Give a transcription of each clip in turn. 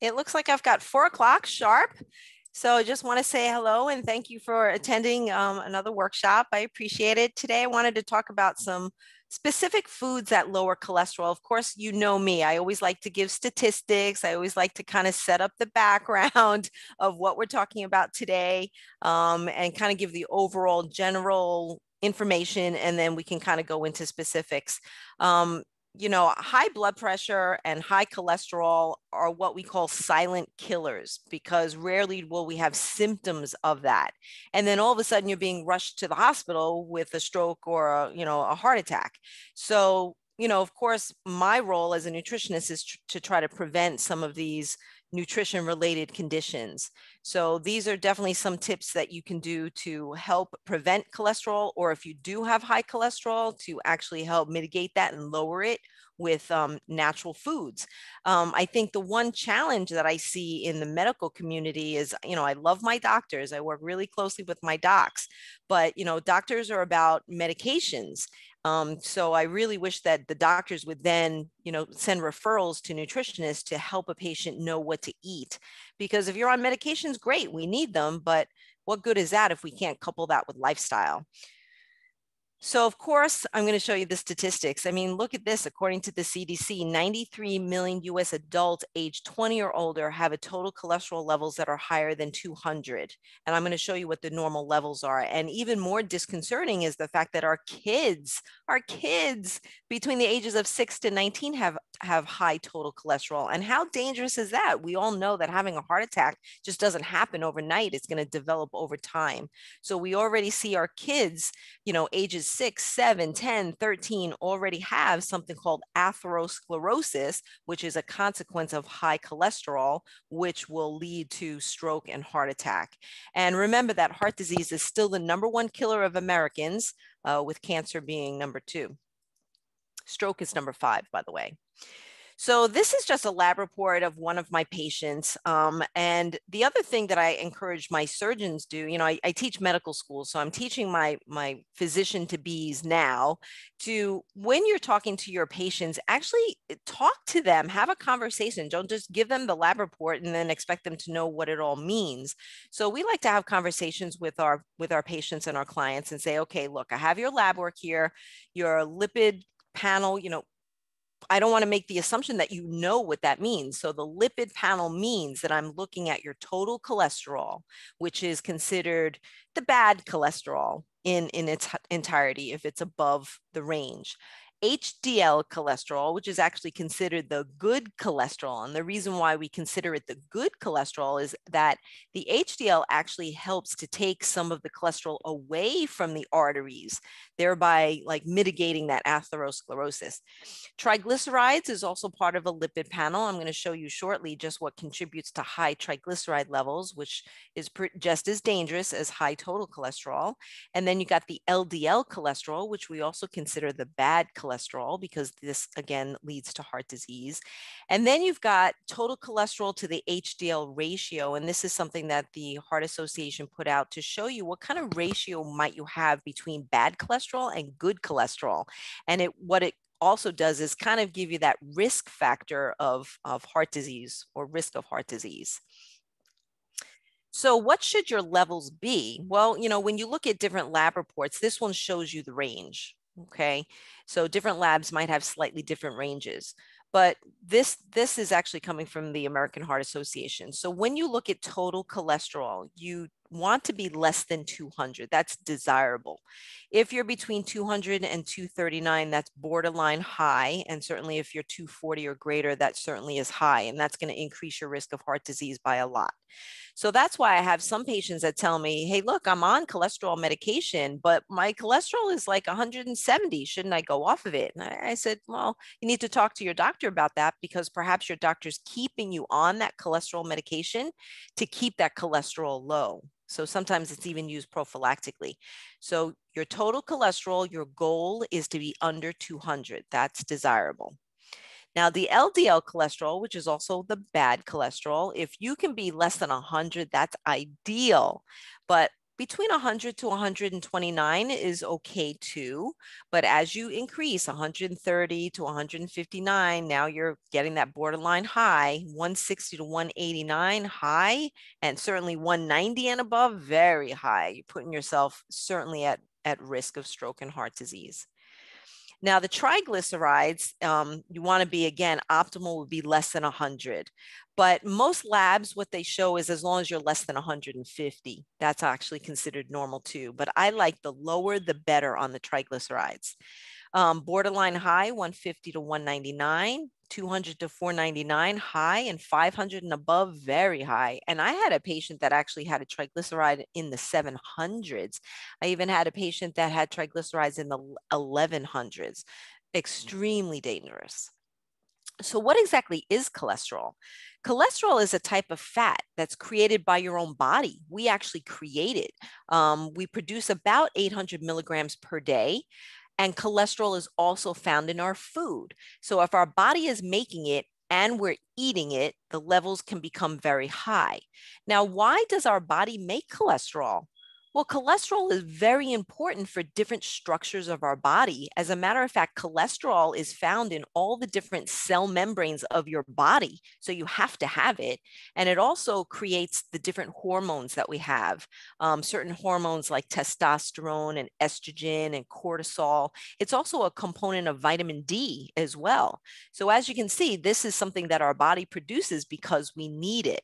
It looks like I've got four o'clock sharp. So I just want to say hello and thank you for attending um, another workshop. I appreciate it. Today I wanted to talk about some specific foods that lower cholesterol. Of course, you know me. I always like to give statistics. I always like to kind of set up the background of what we're talking about today um, and kind of give the overall general information and then we can kind of go into specifics. Um, you know, high blood pressure and high cholesterol are what we call silent killers because rarely will we have symptoms of that. And then all of a sudden you're being rushed to the hospital with a stroke or a, you know, a heart attack. So, you know, of course, my role as a nutritionist is tr- to try to prevent some of these nutrition related conditions. So these are definitely some tips that you can do to help prevent cholesterol, or if you do have high cholesterol, to actually help mitigate that and lower it with um, natural foods. Um, I think the one challenge that I see in the medical community is, you know, I love my doctors. I work really closely with my docs, but, you know, doctors are about medications. Um, so I really wish that the doctors would then, you know, send referrals to nutritionists to help a patient know what to eat. Because if you're on medications, great, we need them, but what good is that if we can't couple that with lifestyle? So of course, I'm going to show you the statistics. I mean, look at this. According to the CDC, 93 million US adults age 20 or older have a total cholesterol levels that are higher than 200. And I'm going to show you what the normal levels are. And even more disconcerting is the fact that our kids, our kids between the ages of 6 to 19 have have high total cholesterol. And how dangerous is that? We all know that having a heart attack just doesn't happen overnight. It's going to develop over time. So we already see our kids, you know, ages 6, 7, 10, 13 already have something called atherosclerosis, which is a consequence of high cholesterol, which will lead to stroke and heart attack. And remember that heart disease is still the number one killer of Americans, uh, with cancer being number two. Stroke is number five, by the way. So this is just a lab report of one of my patients. Um, and the other thing that I encourage my surgeons do, you know, I, I teach medical school, so I'm teaching my my physician to bees now to when you're talking to your patients, actually eh, talk to them, have a conversation. Don't just give them the lab report and then expect them to know what it all means. So we like to have conversations with our with our patients and our clients and say, okay, look, I have your lab work here, your lipid panel, you know, I don't want to make the assumption that you know what that means. So the lipid panel means that I'm looking at your total cholesterol, which is considered the bad cholesterol in, in its entirety if it's above the range. HDL cholesterol, which is actually considered the good cholesterol. And the reason why we consider it the good cholesterol is that the HDL actually helps to take some of the cholesterol away from the arteries, thereby like mitigating that atherosclerosis. Triglycerides is also part of a lipid panel. I'm going to show you shortly just what contributes to high triglyceride levels, which is just as dangerous as high total cholesterol. And then you got the LDL cholesterol, which we also consider the bad cholesterol cholesterol because this again leads to heart disease. And then you've got total cholesterol to the HDL ratio. And this is something that the Heart Association put out to show you what kind of ratio might you have between bad cholesterol and good cholesterol. And it what it also does is kind of give you that risk factor of, of heart disease or risk of heart disease. So what should your levels be? Well, you know, when you look at different lab reports, this one shows you the range. Okay, so different labs might have slightly different ranges, but this this is actually coming from the American Heart Association. So when you look at total cholesterol, you want to be less than 200. That's desirable. If you're between 200 and 239, that's borderline high. And certainly if you're 240 or greater, that certainly is high. And that's going to increase your risk of heart disease by a lot. So that's why I have some patients that tell me, hey, look, I'm on cholesterol medication, but my cholesterol is like 170. Shouldn't I go off of it? And I, I said, well, you need to talk to your doctor about that because perhaps your doctor's keeping you on that cholesterol medication to keep that cholesterol low. So sometimes it's even used prophylactically. So your total cholesterol, your goal is to be under 200. That's desirable. Now, the LDL cholesterol, which is also the bad cholesterol, if you can be less than 100, that's ideal. But between 100 to 129 is okay too. But as you increase 130 to 159, now you're getting that borderline high, 160 to 189 high, and certainly 190 and above, very high. You're putting yourself certainly at, at risk of stroke and heart disease. Now, the triglycerides, um, you want to be, again, optimal would be less than 100. But most labs, what they show is as long as you're less than 150, that's actually considered normal too. But I like the lower, the better on the triglycerides. Um, borderline high, 150 to 199, 200 to 499 high, and 500 and above very high. And I had a patient that actually had a triglyceride in the 700s. I even had a patient that had triglycerides in the 1100s. Mm. Extremely dangerous. So, what exactly is cholesterol? Cholesterol is a type of fat that's created by your own body. We actually create it. Um, we produce about 800 milligrams per day. And cholesterol is also found in our food. So if our body is making it and we're eating it, the levels can become very high. Now, why does our body make cholesterol? Well, cholesterol is very important for different structures of our body. As a matter of fact, cholesterol is found in all the different cell membranes of your body. So you have to have it. And it also creates the different hormones that we have. Um, certain hormones like testosterone and estrogen and cortisol. It's also a component of vitamin D as well. So as you can see, this is something that our body produces because we need it.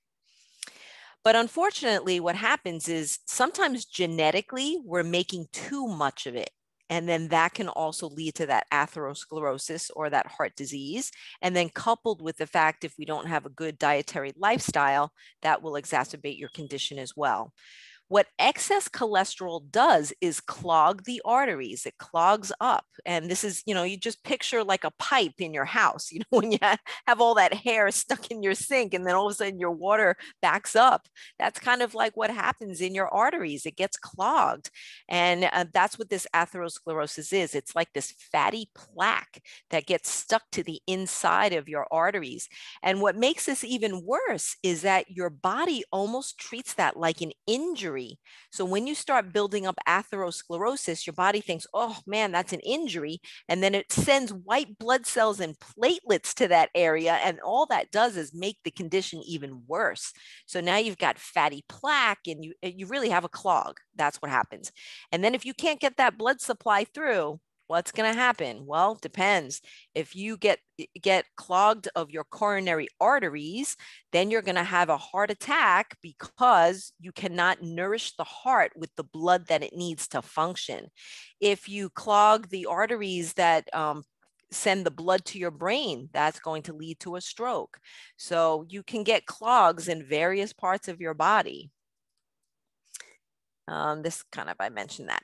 But unfortunately, what happens is sometimes genetically, we're making too much of it. And then that can also lead to that atherosclerosis or that heart disease. And then coupled with the fact if we don't have a good dietary lifestyle, that will exacerbate your condition as well. What excess cholesterol does is clog the arteries. It clogs up. And this is, you know, you just picture like a pipe in your house, you know, when you have all that hair stuck in your sink and then all of a sudden your water backs up. That's kind of like what happens in your arteries. It gets clogged. And uh, that's what this atherosclerosis is. It's like this fatty plaque that gets stuck to the inside of your arteries. And what makes this even worse is that your body almost treats that like an injury injury. So when you start building up atherosclerosis, your body thinks, oh man, that's an injury. And then it sends white blood cells and platelets to that area. And all that does is make the condition even worse. So now you've got fatty plaque and you, you really have a clog. That's what happens. And then if you can't get that blood supply through, What's going to happen? Well, depends. If you get get clogged of your coronary arteries, then you're going to have a heart attack because you cannot nourish the heart with the blood that it needs to function. If you clog the arteries that um, send the blood to your brain, that's going to lead to a stroke. So you can get clogs in various parts of your body. Um, this kind of, I mentioned that.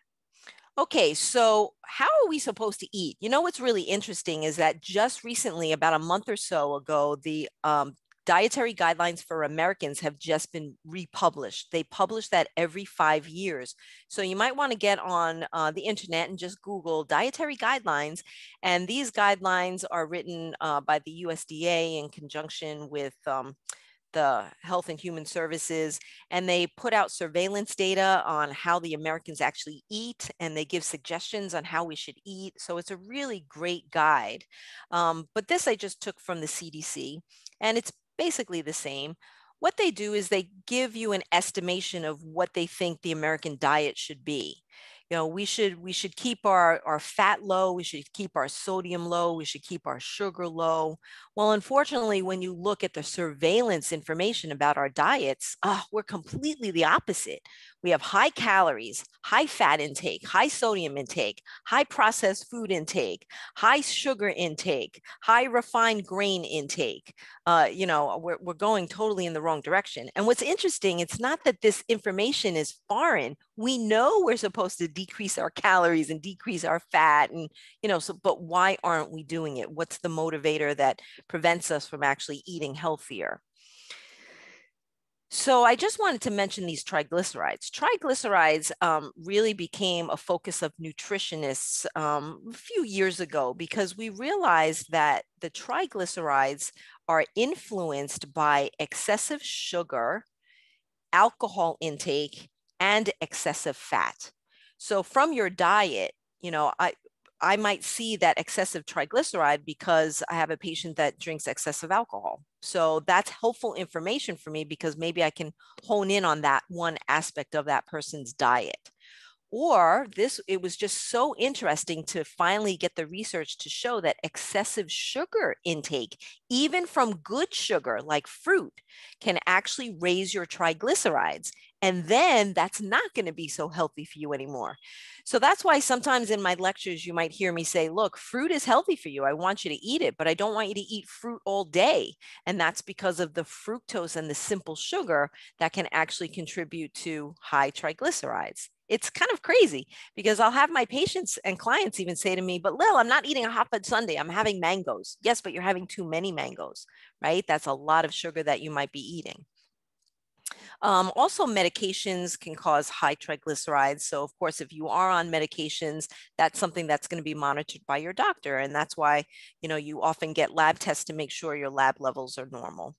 Okay, so how are we supposed to eat? You know, what's really interesting is that just recently, about a month or so ago, the um, dietary guidelines for Americans have just been republished. They publish that every five years. So you might want to get on uh, the internet and just Google dietary guidelines. And these guidelines are written uh, by the USDA in conjunction with um, the Health and Human Services, and they put out surveillance data on how the Americans actually eat, and they give suggestions on how we should eat. So it's a really great guide. Um, but this I just took from the CDC, and it's basically the same. What they do is they give you an estimation of what they think the American diet should be you know we should we should keep our our fat low we should keep our sodium low we should keep our sugar low. Well unfortunately when you look at the surveillance information about our diets oh, we're completely the opposite we have high calories high fat intake high sodium intake high processed food intake high sugar intake high refined grain intake. Uh, you know we're, we're going totally in the wrong direction. And what's interesting it's not that this information is foreign. We know we're supposed to decrease our calories and decrease our fat and you know so but why aren't we doing it? What's the motivator that prevents us from actually eating healthier so I just wanted to mention these triglycerides. Triglycerides um, really became a focus of nutritionists um, a few years ago because we realized that the triglycerides are influenced by excessive sugar, alcohol intake, and excessive fat. So from your diet, you know, I, I might see that excessive triglyceride because I have a patient that drinks excessive alcohol. So that's helpful information for me because maybe I can hone in on that one aspect of that person's diet or this it was just so interesting to finally get the research to show that excessive sugar intake even from good sugar like fruit can actually raise your triglycerides and then that's not going to be so healthy for you anymore so that's why sometimes in my lectures you might hear me say look fruit is healthy for you i want you to eat it but i don't want you to eat fruit all day and that's because of the fructose and the simple sugar that can actually contribute to high triglycerides it's kind of crazy because I'll have my patients and clients even say to me, but Lil, I'm not eating a hot fudge sundae. I'm having mangoes. Yes, but you're having too many mangoes, right? That's a lot of sugar that you might be eating. Um, also, medications can cause high triglycerides. So, of course, if you are on medications, that's something that's going to be monitored by your doctor. And that's why, you know, you often get lab tests to make sure your lab levels are normal.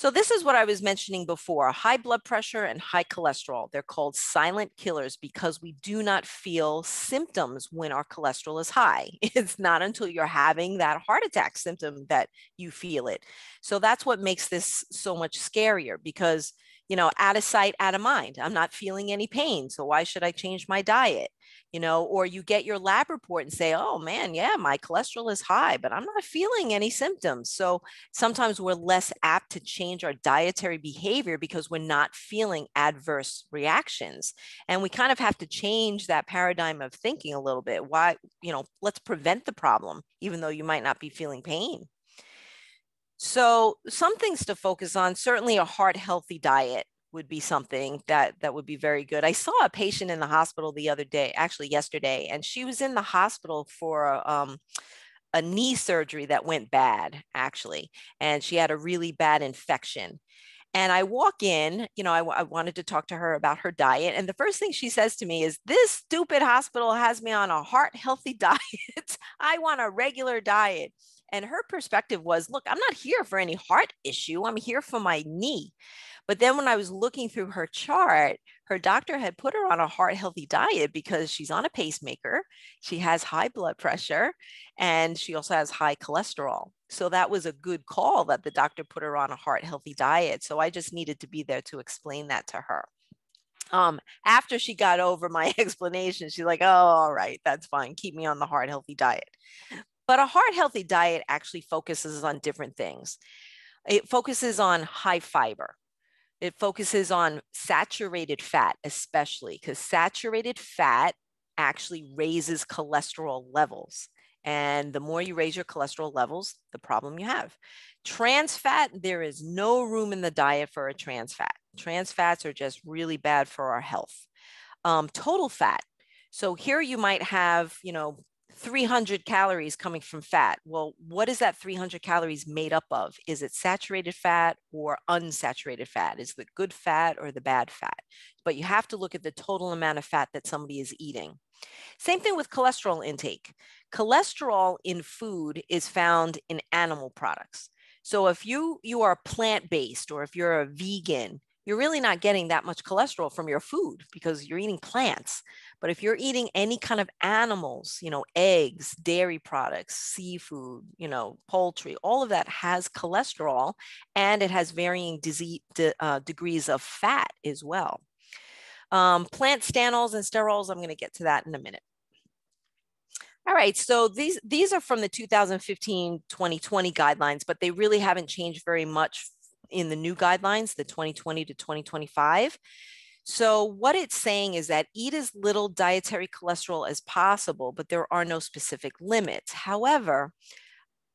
So this is what I was mentioning before, high blood pressure and high cholesterol. They're called silent killers because we do not feel symptoms when our cholesterol is high. It's not until you're having that heart attack symptom that you feel it. So that's what makes this so much scarier because you know, out of sight, out of mind. I'm not feeling any pain. So why should I change my diet? You know, or you get your lab report and say, oh man, yeah, my cholesterol is high, but I'm not feeling any symptoms. So sometimes we're less apt to change our dietary behavior because we're not feeling adverse reactions. And we kind of have to change that paradigm of thinking a little bit. Why, you know, let's prevent the problem, even though you might not be feeling pain. So some things to focus on, certainly a heart healthy diet would be something that that would be very good. I saw a patient in the hospital the other day, actually yesterday, and she was in the hospital for um, a knee surgery that went bad, actually, and she had a really bad infection. And I walk in, you know, I, I, wanted to talk to her about her diet. And the first thing she says to me is, This stupid hospital has me on a heart healthy diet. I want a regular diet. And her perspective was, look, I'm not here for any heart issue. I'm here for my knee. But then when I was looking through her chart, her doctor had put her on a heart healthy diet because she's on a pacemaker, she has high blood pressure, and she also has high cholesterol. So that was a good call that the doctor put her on a heart healthy diet. So I just needed to be there to explain that to her. Um, after she got over my explanation, she's like, oh, all right, that's fine. Keep me on the heart healthy diet. But a heart healthy diet actually focuses on different things. It focuses on high fiber. It focuses on saturated fat, especially because saturated fat actually raises cholesterol levels. And the more you raise your cholesterol levels, the problem you have. Trans fat, there is no room in the diet for a trans fat. Trans fats are just really bad for our health. Um, total fat. So here you might have, you know, 300 calories coming from fat. Well, what is that 300 calories made up of? Is it saturated fat or unsaturated fat? Is it good fat or the bad fat? But you have to look at the total amount of fat that somebody is eating. Same thing with cholesterol intake. Cholesterol in food is found in animal products. So if you you are plant-based or if you're a vegan, you're really not getting that much cholesterol from your food because you're eating plants. But if you're eating any kind of animals, you know, eggs, dairy products, seafood, you know, poultry, all of that has cholesterol and it has varying disease, uh, degrees of fat as well. Um, plant stanols and sterols, I'm going to get to that in a minute. All right, so these these are from the 2015-2020 guidelines, but they really haven't changed very much in the new guidelines, the 2020 to 2025. So, what it's saying is that eat as little dietary cholesterol as possible, but there are no specific limits. However,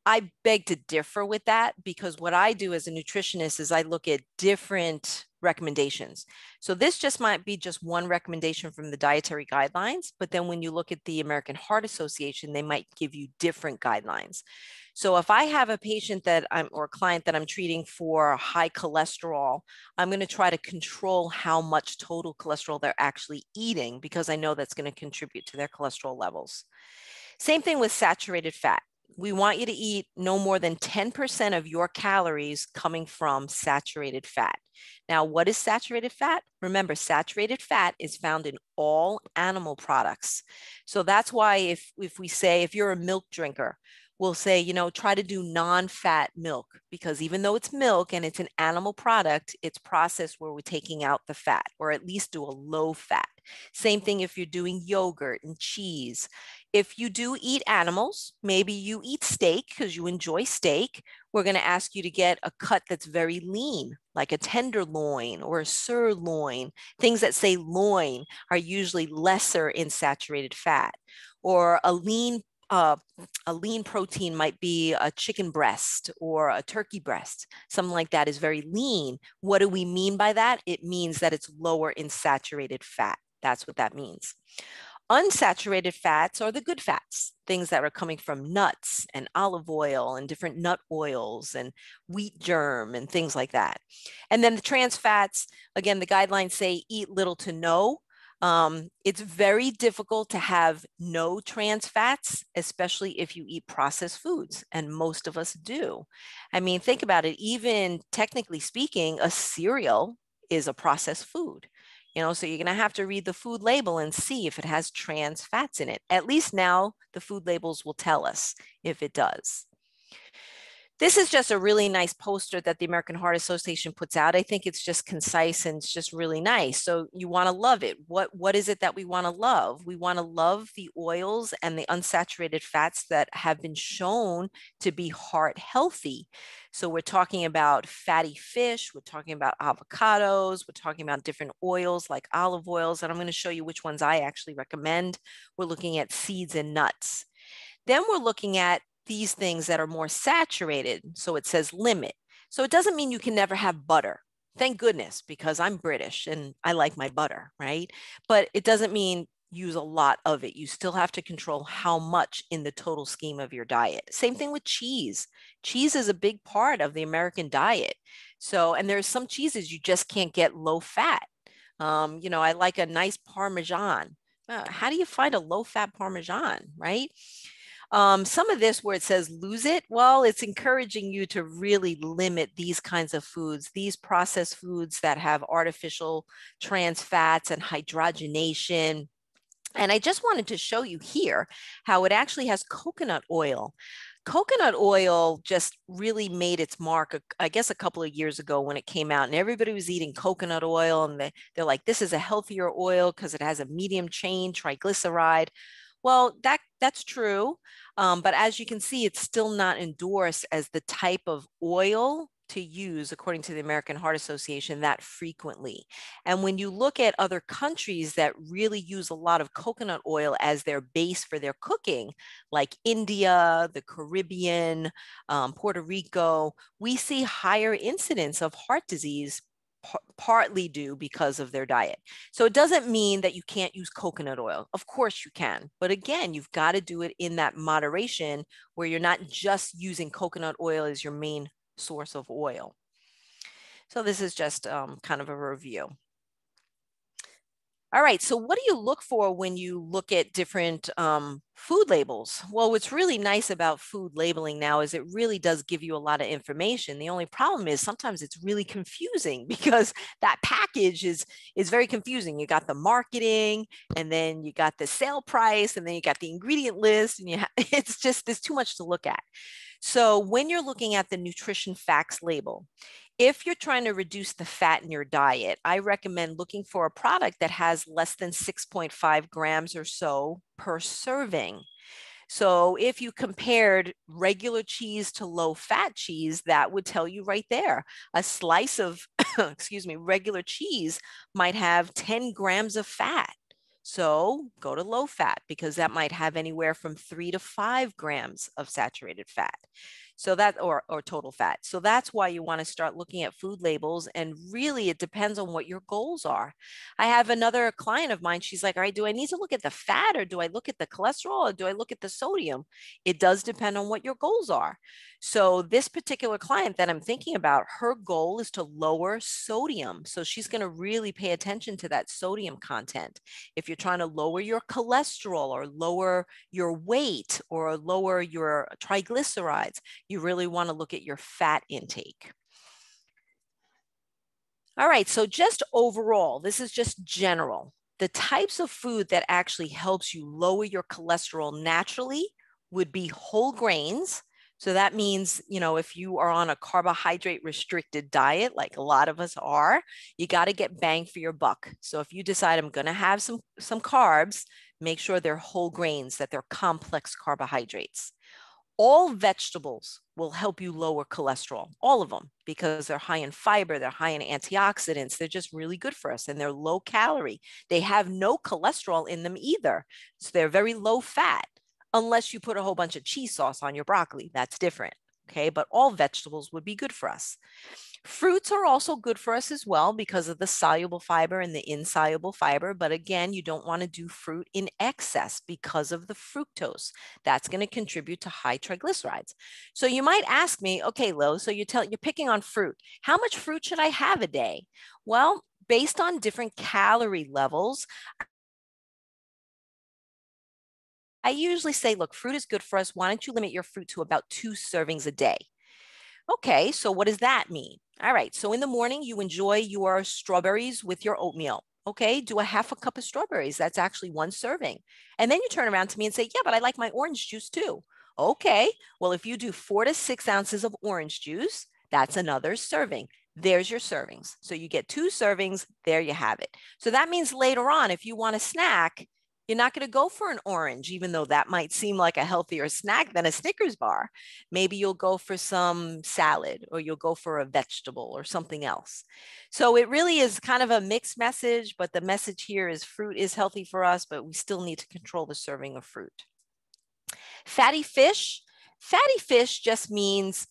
I beg to differ with that because what I do as a nutritionist is I look at different recommendations. So this just might be just one recommendation from the dietary guidelines, but then when you look at the American Heart Association, they might give you different guidelines. So if I have a patient that I'm or a client that I'm treating for high cholesterol, I'm going to try to control how much total cholesterol they're actually eating because I know that's going to contribute to their cholesterol levels. Same thing with saturated fat. we want you to eat no more than 10% of your calories coming from saturated fat. Now, what is saturated fat? Remember, saturated fat is found in all animal products. So that's why if, if we say, if you're a milk drinker, we'll say, you know, try to do non-fat milk because even though it's milk and it's an animal product, it's processed where we're taking out the fat or at least do a low fat. Same thing if you're doing yogurt and cheese. If you do eat animals, maybe you eat steak because you enjoy steak, we're going to ask you to get a cut that's very lean, like a tenderloin or a sirloin. Things that say loin are usually lesser in saturated fat. Or a lean uh, a lean protein might be a chicken breast or a turkey breast. Something like that is very lean. What do we mean by that? It means that it's lower in saturated fat. That's what that means. Unsaturated fats are the good fats, things that are coming from nuts and olive oil and different nut oils and wheat germ and things like that. And then the trans fats, again, the guidelines say eat little to no um, it's very difficult to have no trans fats, especially if you eat processed foods, and most of us do. I mean, think about it, even technically speaking, a cereal is a processed food. You know, so you're going to have to read the food label and see if it has trans fats in it. At least now the food labels will tell us if it does. This is just a really nice poster that the American Heart Association puts out. I think it's just concise and it's just really nice. So you want to love it. What what is it that we want to love? We want to love the oils and the unsaturated fats that have been shown to be heart healthy. So we're talking about fatty fish, we're talking about avocados, we're talking about different oils like olive oils, and I'm going to show you which ones I actually recommend. We're looking at seeds and nuts. Then we're looking at these things that are more saturated. So it says limit. So it doesn't mean you can never have butter. Thank goodness, because I'm British and I like my butter, right? But it doesn't mean use a lot of it. You still have to control how much in the total scheme of your diet. Same thing with cheese. Cheese is a big part of the American diet. So, and there's some cheeses you just can't get low fat. Um, you know, I like a nice Parmesan. Uh, how do you find a low fat Parmesan, right? Um, some of this where it says lose it, well, it's encouraging you to really limit these kinds of foods, these processed foods that have artificial trans fats and hydrogenation. And I just wanted to show you here how it actually has coconut oil. Coconut oil just really made its mark, I guess, a couple of years ago when it came out, and everybody was eating coconut oil, and they, they're like, this is a healthier oil because it has a medium chain triglyceride. Well, that that's true. Um, but as you can see, it's still not endorsed as the type of oil to use, according to the American Heart Association, that frequently. And when you look at other countries that really use a lot of coconut oil as their base for their cooking, like India, the Caribbean, um, Puerto Rico, we see higher incidence of heart disease partly do because of their diet. So it doesn't mean that you can't use coconut oil. Of course you can. But again, you've got to do it in that moderation where you're not just using coconut oil as your main source of oil. So this is just um, kind of a review. All right, so what do you look for when you look at different um, food labels? Well, what's really nice about food labeling now is it really does give you a lot of information. The only problem is sometimes it's really confusing because that package is is very confusing. You got the marketing and then you got the sale price and then you got the ingredient list and you ha- it's just there's too much to look at. So when you're looking at the nutrition facts label, if you're trying to reduce the fat in your diet, I recommend looking for a product that has less than 6.5 grams or so per serving. So if you compared regular cheese to low fat cheese, that would tell you right there. A slice of, excuse me, regular cheese might have 10 grams of fat. So go to low fat because that might have anywhere from three to five grams of saturated fat. So that, or, or total fat. So that's why you want to start looking at food labels. And really, it depends on what your goals are. I have another client of mine. She's like, all right, do I need to look at the fat or do I look at the cholesterol or do I look at the sodium? It does depend on what your goals are. So this particular client that I'm thinking about, her goal is to lower sodium. So she's going to really pay attention to that sodium content. If you're trying to lower your cholesterol or lower your weight or lower your triglycerides, you really want to look at your fat intake. All right, so just overall, this is just general. The types of food that actually helps you lower your cholesterol naturally would be whole grains, so that means, you know, if you are on a carbohydrate restricted diet, like a lot of us are, you got to get bang for your buck. So if you decide I'm going to have some some carbs, make sure they're whole grains, that they're complex carbohydrates. All vegetables will help you lower cholesterol, all of them, because they're high in fiber, they're high in antioxidants, they're just really good for us and they're low calorie. They have no cholesterol in them either. So they're very low fat unless you put a whole bunch of cheese sauce on your broccoli. That's different. Okay, but all vegetables would be good for us. Fruits are also good for us as well because of the soluble fiber and the insoluble fiber. But again, you don't want to do fruit in excess because of the fructose. That's going to contribute to high triglycerides. So you might ask me, okay, Lo, so you tell you're picking on fruit. How much fruit should I have a day? Well, based on different calorie levels, I usually say, look, fruit is good for us. Why don't you limit your fruit to about two servings a day? Okay, so what does that mean? All right, so in the morning, you enjoy your strawberries with your oatmeal. Okay, do a half a cup of strawberries. That's actually one serving. And then you turn around to me and say, yeah, but I like my orange juice too. Okay, well, if you do four to six ounces of orange juice, that's another serving. There's your servings. So you get two servings, there you have it. So that means later on, if you want a snack, you're not going to go for an orange, even though that might seem like a healthier snack than a Snickers bar. Maybe you'll go for some salad or you'll go for a vegetable or something else. So it really is kind of a mixed message, but the message here is fruit is healthy for us, but we still need to control the serving of fruit. Fatty fish. Fatty fish just means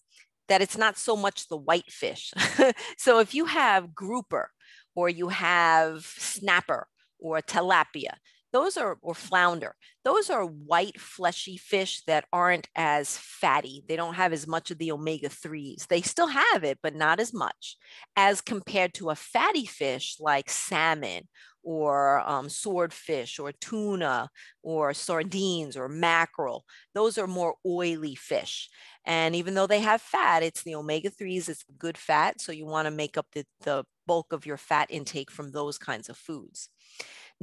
that it's not so much the white fish. so if you have grouper or you have snapper or tilapia, those are, or flounder, those are white fleshy fish that aren't as fatty. They don't have as much of the omega 3s. They still have it, but not as much as compared to a fatty fish like salmon or um, swordfish or tuna or sardines or mackerel. Those are more oily fish. And even though they have fat, it's the omega 3s, it's good fat. So you want to make up the, the bulk of your fat intake from those kinds of foods.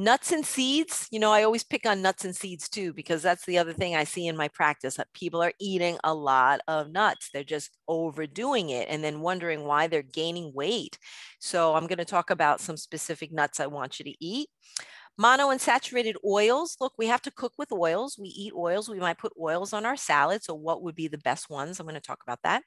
Nuts and seeds, you know, I always pick on nuts and seeds too, because that's the other thing I see in my practice that people are eating a lot of nuts. They're just overdoing it and then wondering why they're gaining weight. So I'm going to talk about some specific nuts I want you to eat. Monounsaturated oils. Look, we have to cook with oils. We eat oils. We might put oils on our salad. So, what would be the best ones? I'm going to talk about that.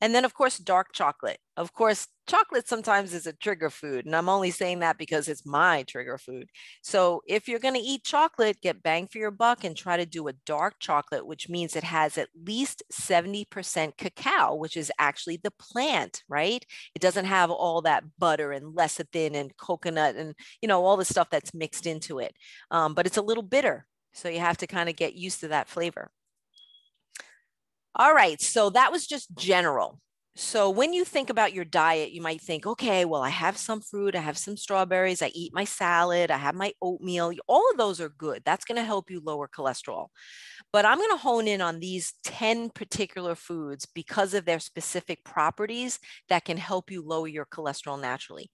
And then, of course, dark chocolate. Of course, chocolate sometimes is a trigger food. And I'm only saying that because it's my trigger food. So if you're going to eat chocolate, get bang for your buck and try to do a dark chocolate, which means it has at least 70% cacao, which is actually the plant, right? It doesn't have all that butter and lecithin and coconut and, you know, all the stuff that's mixed into it. Um, but it's a little bitter. So you have to kind of get used to that flavor. All right, so that was just general. So when you think about your diet, you might think, okay, well, I have some fruit, I have some strawberries, I eat my salad, I have my oatmeal. All of those are good. That's going to help you lower cholesterol. But I'm going to hone in on these 10 particular foods because of their specific properties that can help you lower your cholesterol naturally.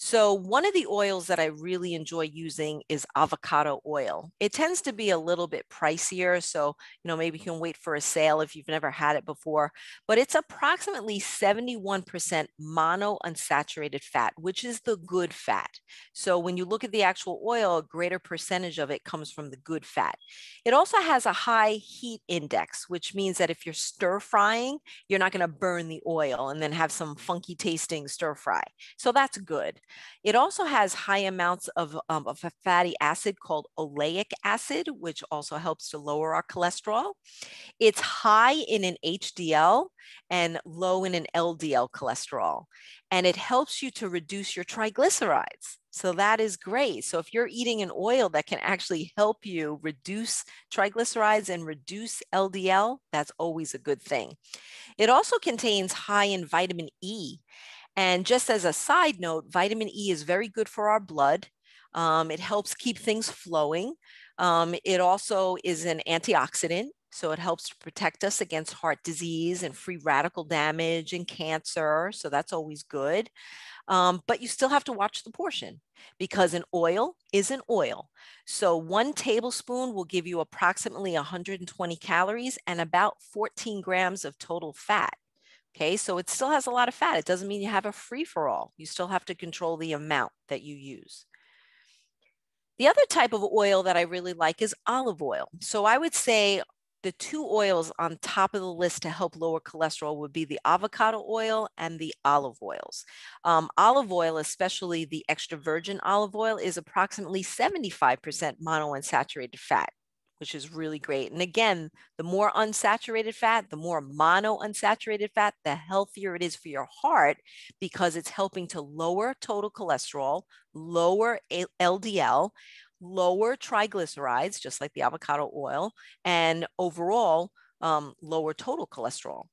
So one of the oils that I really enjoy using is avocado oil. It tends to be a little bit pricier. So, you know, maybe you can wait for a sale if you've never had it before, but it's approximately 71% monounsaturated fat, which is the good fat. So when you look at the actual oil, a greater percentage of it comes from the good fat. It also has a high heat index, which means that if you're stir frying, you're not going to burn the oil and then have some funky tasting stir fry. So that's good. It also has high amounts of, um, of a fatty acid called oleic acid, which also helps to lower our cholesterol. It's high in an HDL and low in an LDL cholesterol, and it helps you to reduce your triglycerides. So that is great. So if you're eating an oil that can actually help you reduce triglycerides and reduce LDL, that's always a good thing. It also contains high in vitamin E. And just as a side note, vitamin E is very good for our blood. Um, it helps keep things flowing. Um, it also is an antioxidant. So it helps to protect us against heart disease and free radical damage and cancer. So that's always good. Um, but you still have to watch the portion because an oil is an oil. So one tablespoon will give you approximately 120 calories and about 14 grams of total fat. Okay, so it still has a lot of fat. It doesn't mean you have a free for all. You still have to control the amount that you use. The other type of oil that I really like is olive oil. So I would say the two oils on top of the list to help lower cholesterol would be the avocado oil and the olive oils. Um, olive oil, especially the extra virgin olive oil, is approximately 75% monounsaturated fat which is really great. And again, the more unsaturated fat, the more monounsaturated fat, the healthier it is for your heart because it's helping to lower total cholesterol, lower LDL, lower triglycerides, just like the avocado oil, and overall um, lower total cholesterol.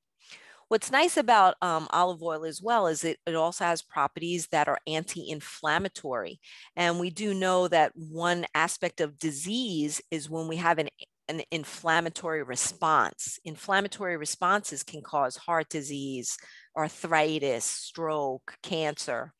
What's nice about um, olive oil as well is it, it also has properties that are anti-inflammatory. And we do know that one aspect of disease is when we have an an inflammatory response. Inflammatory responses can cause heart disease, arthritis, stroke, cancer.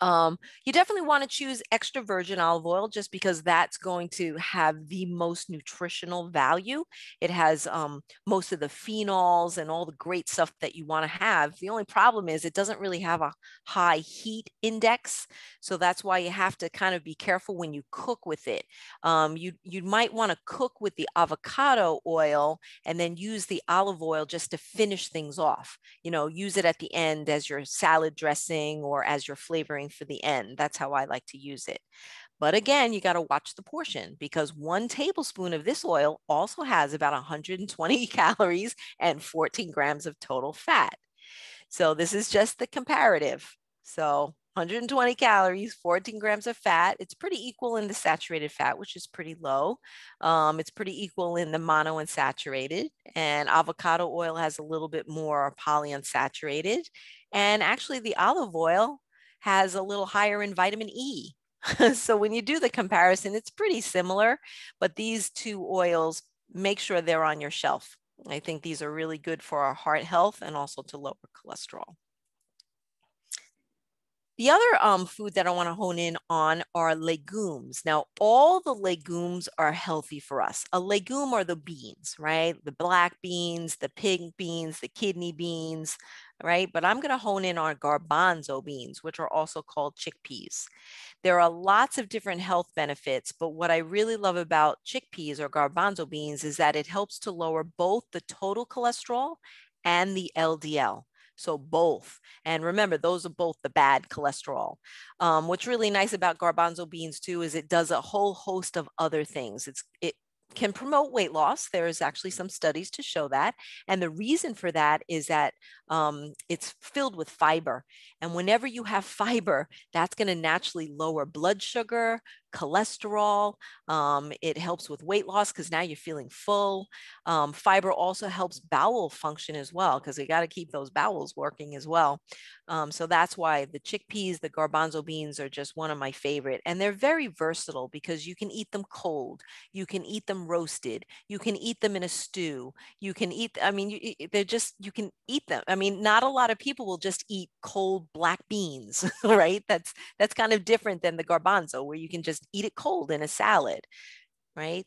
Um, you definitely want to choose extra virgin olive oil just because that's going to have the most nutritional value. It has um, most of the phenols and all the great stuff that you want to have. The only problem is it doesn't really have a high heat index. So that's why you have to kind of be careful when you cook with it. Um, you, you might want to cook with the avocado oil and then use the olive oil just to finish things off. You know, use it at the end as your salad dressing or as your flavoring for the end. That's how I like to use it. But again, you got to watch the portion because one tablespoon of this oil also has about 120 calories and 14 grams of total fat. So this is just the comparative. So 120 calories, 14 grams of fat. It's pretty equal in the saturated fat, which is pretty low. Um, it's pretty equal in the monounsaturated. And avocado oil has a little bit more polyunsaturated. And actually, the olive oil has a little higher in vitamin E. so when you do the comparison, it's pretty similar, but these two oils, make sure they're on your shelf. I think these are really good for our heart health and also to lower cholesterol. The other um, food that I want to hone in on are legumes. Now, all the legumes are healthy for us. A legume are the beans, right? The black beans, the pink beans, the kidney beans, right? But I'm going to hone in on garbanzo beans, which are also called chickpeas. There are lots of different health benefits, but what I really love about chickpeas or garbanzo beans is that it helps to lower both the total cholesterol and the LDL. So both. And remember, those are both the bad cholesterol. Um, what's really nice about garbanzo beans too is it does a whole host of other things. It's it can promote weight loss. There is actually some studies to show that. And the reason for that is that um, it's filled with fiber. And whenever you have fiber, that's going to naturally lower blood sugar, cholesterol. Um, it helps with weight loss because now you're feeling full. Um, fiber also helps bowel function as well because we got to keep those bowels working as well. Um, so that's why the chickpeas, the garbanzo beans are just one of my favorite. And they're very versatile because you can eat them cold, you can eat them roasted, you can eat them in a stew, you can eat, I mean, you, they're just, you can eat them. I mean, not a lot of people will just eat cold black beans, right? That's that's kind of different than the garbanzo where you can just eat it cold in a salad, right?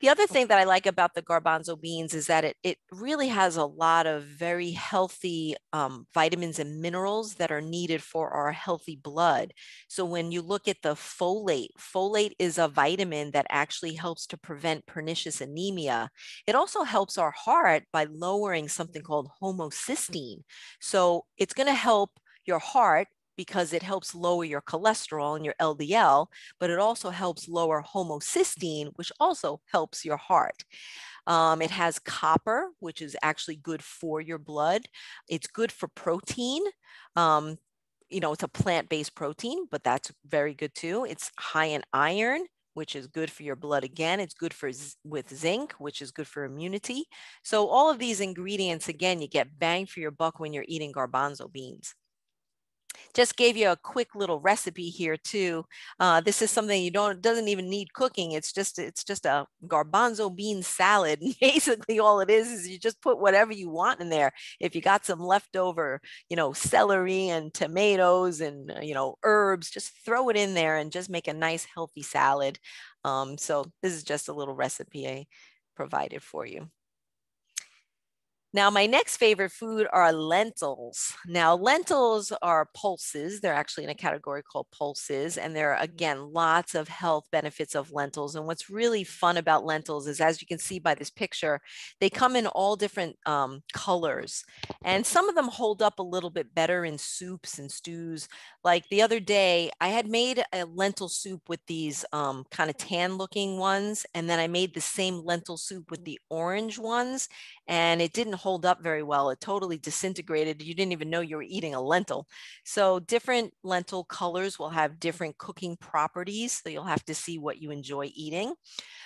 The other thing that I like about the garbanzo beans is that it, it really has a lot of very healthy um, vitamins and minerals that are needed for our healthy blood. So when you look at the folate, folate is a vitamin that actually helps to prevent pernicious anemia. It also helps our heart by lowering something called homocysteine. So it's going to help your heart because it helps lower your cholesterol and your LDL, but it also helps lower homocysteine, which also helps your heart. Um, it has copper, which is actually good for your blood. It's good for protein. Um, you know, it's a plant-based protein, but that's very good too. It's high in iron, which is good for your blood again. It's good for with zinc, which is good for immunity. So all of these ingredients, again, you get bang for your buck when you're eating garbanzo beans just gave you a quick little recipe here too. Uh, this is something you don't doesn't even need cooking. It's just it's just a garbanzo bean salad. Basically, all it is is you just put whatever you want in there. If you got some leftover, you know, celery and tomatoes and uh, you know herbs, just throw it in there and just make a nice healthy salad. Um, so this is just a little recipe I provided for you. Now, my next favorite food are lentils. Now, lentils are pulses. They're actually in a category called pulses. And there are, again, lots of health benefits of lentils. And what's really fun about lentils is, as you can see by this picture, they come in all different um, colors. And some of them hold up a little bit better in soups and stews. Like the other day, I had made a lentil soup with these um, kind of tan looking ones. And then I made the same lentil soup with the orange ones. And it didn't hold up very well. It totally disintegrated. You didn't even know you were eating a lentil. So different lentil colors will have different cooking properties. So you'll have to see what you enjoy eating.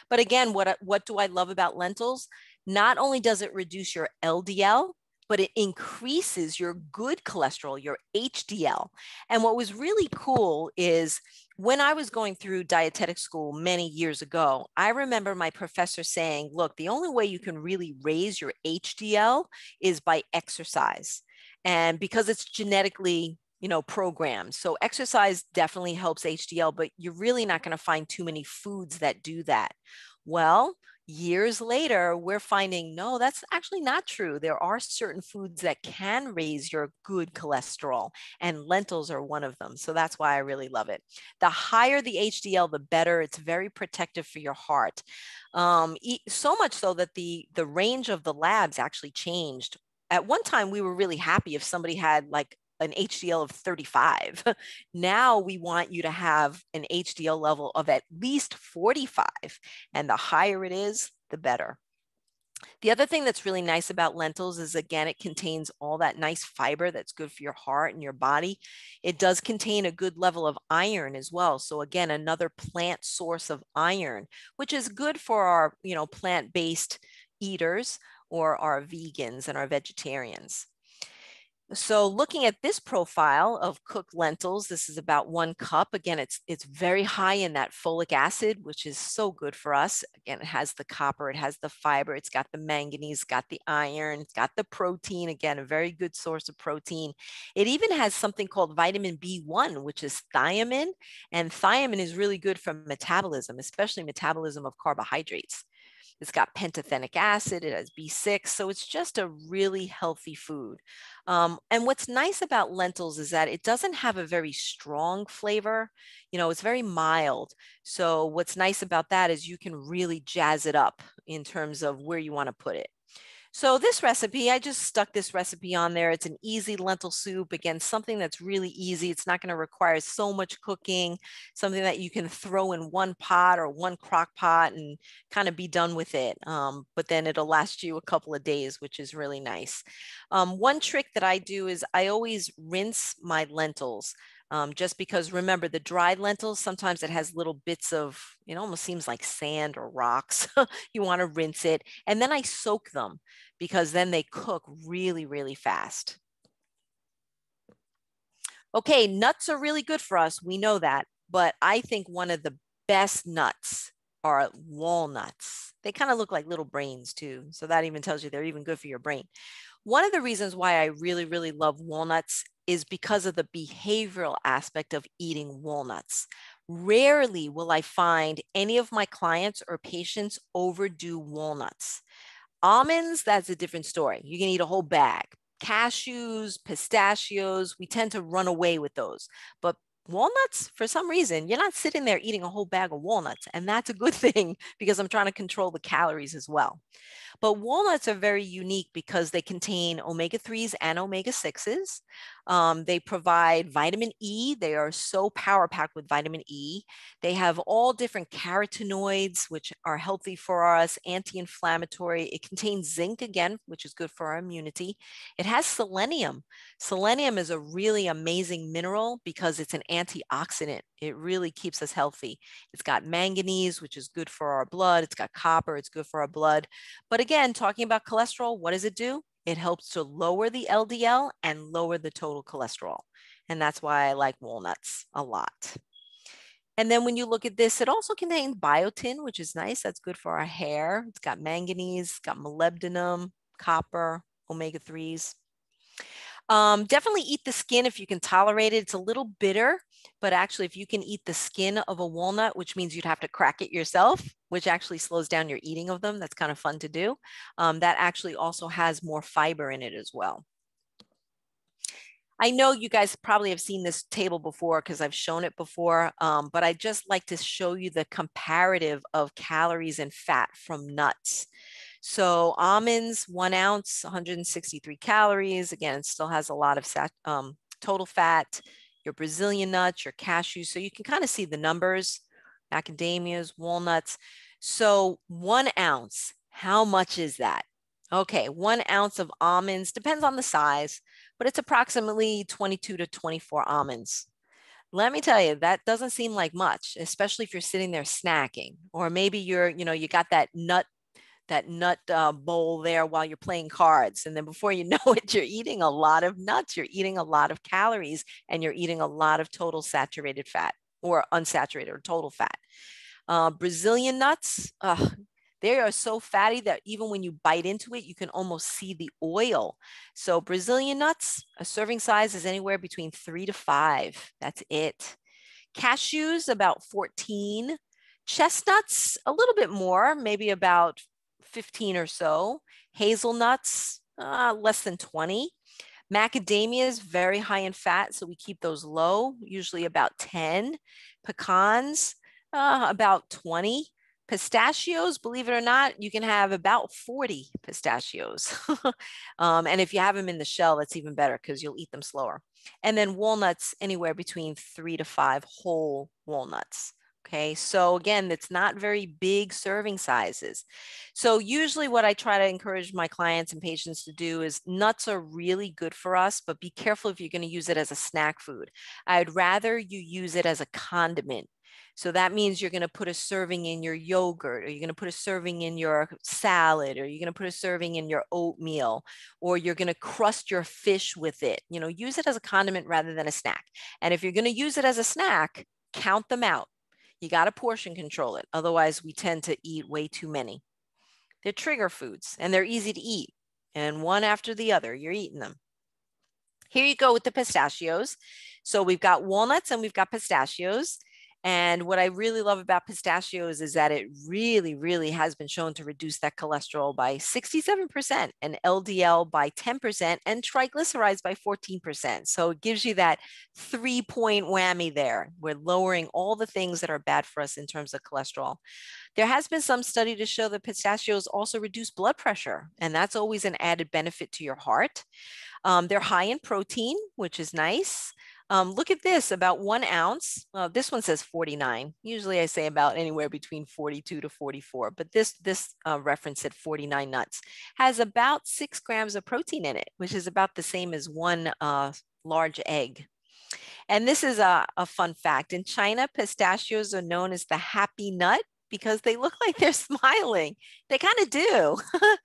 But again, what, what do I love about lentils? Not only does it reduce your LDL, but it increases your good cholesterol, your HDL. And what was really cool is when I was going through dietetic school many years ago, I remember my professor saying, look, the only way you can really raise your HDL is by exercise. And because it's genetically you know programmed so exercise definitely helps hdl but you're really not going to find too many foods that do that well years later, we're finding no, that's actually not true. There are certain foods that can raise your good cholesterol, and lentils are one of them. So that's why I really love it. The higher the HDL, the better. It's very protective for your heart. Um, so much so that the the range of the labs actually changed at one time we were really happy if somebody had like an HDL of 35. now we want you to have an HDL level of at least 45. And the higher it is, the better. The other thing that's really nice about lentils is again, it contains all that nice fiber that's good for your heart and your body. It does contain a good level of iron as well. So again, another plant source of iron, which is good for our, you know, plant-based eaters or our vegans and our vegetarians. So looking at this profile of cooked lentils, this is about one cup. Again, it's, it's very high in that folic acid, which is so good for us. Again, it has the copper, it has the fiber, it's got the manganese, got the iron, it's got the protein. Again, a very good source of protein. It even has something called vitamin B1, which is thiamine. And thiamine is really good for metabolism, especially metabolism of carbohydrates. It's got pantothenic acid, it has B6, so it's just a really healthy food. Um, and what's nice about lentils is that it doesn't have a very strong flavor. You know, it's very mild. So what's nice about that is you can really jazz it up in terms of where you want to put it. So this recipe, I just stuck this recipe on there. It's an easy lentil soup. Again, something that's really easy. It's not going to require so much cooking, something that you can throw in one pot or one crock pot and kind of be done with it. Um, but then it'll last you a couple of days, which is really nice. Um, one trick that I do is I always rinse my lentils. Um, just because remember the dried lentils, sometimes it has little bits of, it almost seems like sand or rocks. you want to rinse it. And then I soak them because then they cook really, really fast. Okay, nuts are really good for us. We know that. But I think one of the best nuts are walnuts. They kind of look like little brains too. So that even tells you they're even good for your brain. One of the reasons why I really, really love walnuts is because of the behavioral aspect of eating walnuts. Rarely will I find any of my clients or patients overdo walnuts. Almonds, that's a different story. You can eat a whole bag. Cashews, pistachios, we tend to run away with those. But walnuts for some reason you're not sitting there eating a whole bag of walnuts and that's a good thing because i'm trying to control the calories as well but walnuts are very unique because they contain omega 3s and omega 6s um, they provide vitamin E. They are so power packed with vitamin E. They have all different carotenoids, which are healthy for us, anti inflammatory. It contains zinc again, which is good for our immunity. It has selenium. Selenium is a really amazing mineral because it's an antioxidant. It really keeps us healthy. It's got manganese, which is good for our blood. It's got copper, it's good for our blood. But again, talking about cholesterol, what does it do? It helps to lower the LDL and lower the total cholesterol. And that's why I like walnuts a lot. And then when you look at this, it also contains biotin, which is nice. That's good for our hair. It's got manganese, it's got molybdenum, copper, omega 3s. Um, definitely eat the skin if you can tolerate it. It's a little bitter, but actually, if you can eat the skin of a walnut, which means you'd have to crack it yourself, which actually slows down your eating of them, that's kind of fun to do. Um, that actually also has more fiber in it as well. I know you guys probably have seen this table before because I've shown it before, um, but I just like to show you the comparative of calories and fat from nuts. So almonds, one ounce, 163 calories. Again, still has a lot of sat, um, total fat. Your Brazilian nuts, your cashews. So you can kind of see the numbers, macadamias, walnuts. So one ounce, how much is that? Okay, one ounce of almonds, depends on the size, but it's approximately 22 to 24 almonds. Let me tell you, that doesn't seem like much, especially if you're sitting there snacking, or maybe you're, you know, you got that nut that nut uh, bowl there while you're playing cards. And then before you know it, you're eating a lot of nuts, you're eating a lot of calories, and you're eating a lot of total saturated fat or unsaturated or total fat. Uh, Brazilian nuts, uh, they are so fatty that even when you bite into it, you can almost see the oil. So Brazilian nuts, a serving size is anywhere between three to five. That's it. Cashews, about 14. Chestnuts, a little bit more, maybe about 15 or so. Hazelnuts, uh, less than 20. Macadamia is very high in fat, so we keep those low, usually about 10. Pecans, uh, about 20. Pistachios, believe it or not, you can have about 40 pistachios. um, and if you have them in the shell, that's even better because you'll eat them slower. And then walnuts, anywhere between three to five whole walnuts. Okay, so again, it's not very big serving sizes. So usually what I try to encourage my clients and patients to do is nuts are really good for us, but be careful if you're going to use it as a snack food. I'd rather you use it as a condiment. So that means you're going to put a serving in your yogurt, or you're going to put a serving in your salad, or you're going to put a serving in your oatmeal, or you're going to crust your fish with it. You know, use it as a condiment rather than a snack. And if you're going to use it as a snack, count them out you got to portion control it. Otherwise, we tend to eat way too many. They're trigger foods and they're easy to eat. And one after the other, you're eating them. Here you go with the pistachios. So we've got walnuts and we've got pistachios. And what I really love about pistachios is that it really, really has been shown to reduce that cholesterol by 67% and LDL by 10% and triglycerides by 14%. So it gives you that three point whammy there. We're lowering all the things that are bad for us in terms of cholesterol. There has been some study to show that pistachios also reduce blood pressure, and that's always an added benefit to your heart. Um, they're high in protein, which is nice. Um, look at this, about one ounce. This one says 49. Usually I say about anywhere between 42 to 44, but this, this uh, reference at 49 nuts has about six grams of protein in it, which is about the same as one uh, large egg. And this is a, a fun fact. In China, pistachios are known as the happy nut because they look like they're smiling. They kind of do.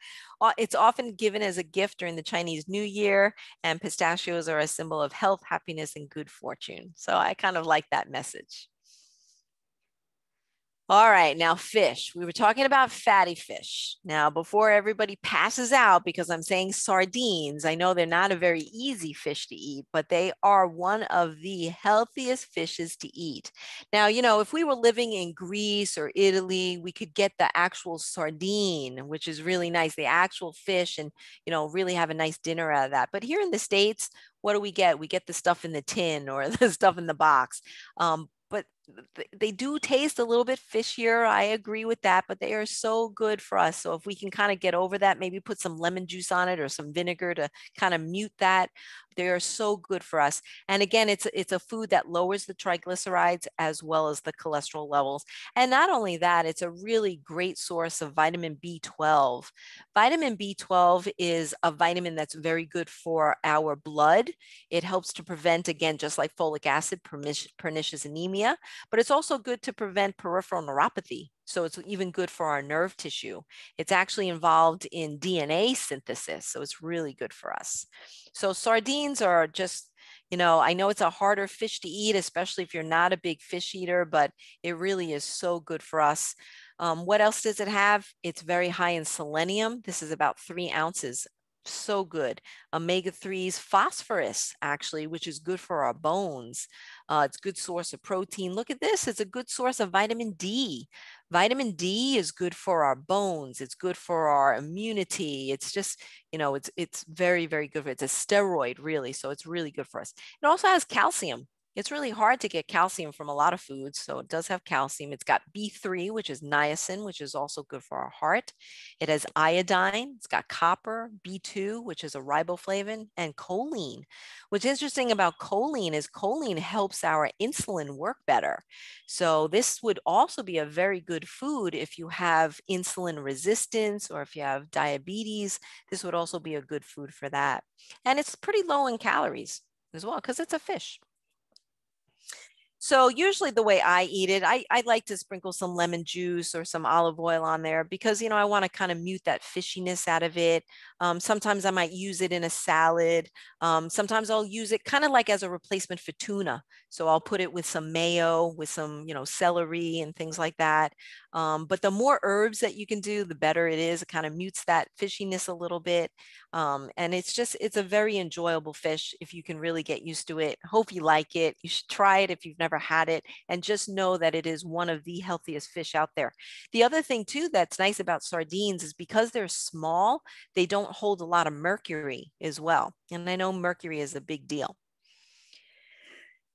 it's often given as a gift during the Chinese New Year, and pistachios are a symbol of health, happiness, and good fortune. So I kind of like that message. All right, now fish. We were talking about fatty fish. Now, before everybody passes out because I'm saying sardines, I know they're not a very easy fish to eat, but they are one of the healthiest fishes to eat. Now, you know, if we were living in Greece or Italy, we could get the actual sardine, which is really nice, the actual fish, and, you know, really have a nice dinner out of that. But here in the States, what do we get? We get the stuff in the tin or the stuff in the box. Um, but they do taste a little bit fishier. I agree with that, but they are so good for us. So if we can kind of get over that, maybe put some lemon juice on it or some vinegar to kind of mute that. They are so good for us. And again, it's it's a food that lowers the triglycerides as well as the cholesterol levels. And not only that, it's a really great source of vitamin B12. Vitamin B12 is a vitamin that's very good for our blood. It helps to prevent, again, just like folic acid, pernicious anemia but it's also good to prevent peripheral neuropathy. So it's even good for our nerve tissue. It's actually involved in DNA synthesis. So it's really good for us. So sardines are just, you know, I know it's a harder fish to eat, especially if you're not a big fish eater, but it really is so good for us. Um, what else does it have? It's very high in selenium. This is about three ounces so good. Omega 3s, phosphorus, actually, which is good for our bones. Uh, it's good source of protein. Look at this, it's a good source of vitamin D. Vitamin D is good for our bones. It's good for our immunity. It's just, you know, it's it's very, very good. It's a steroid, really. So it's really good for us. It also has calcium. It's really hard to get calcium from a lot of foods, so it does have calcium. It's got B3, which is niacin, which is also good for our heart. It has iodine, it's got copper, B2, which is a riboflavin, and choline. What's interesting about choline is choline helps our insulin work better. So this would also be a very good food if you have insulin resistance or if you have diabetes. This would also be a good food for that. And it's pretty low in calories as well because it's a fish. So usually the way I eat it, I, I like to sprinkle some lemon juice or some olive oil on there because, you know, I want to kind of mute that fishiness out of it. Um, sometimes I might use it in a salad. Um, sometimes I'll use it kind of like as a replacement for tuna. So I'll put it with some mayo, with some, you know, celery and things like that. Um, but the more herbs that you can do, the better it is. It kind of mutes that fishiness a little bit. Um, and it's just, it's a very enjoyable fish if you can really get used to it. Hope you like it. You should try it if you've never had it and just know that it is one of the healthiest fish out there. The other thing too that's nice about sardines is because they're small, they don't hold a lot of mercury as well. And I know mercury is a big deal.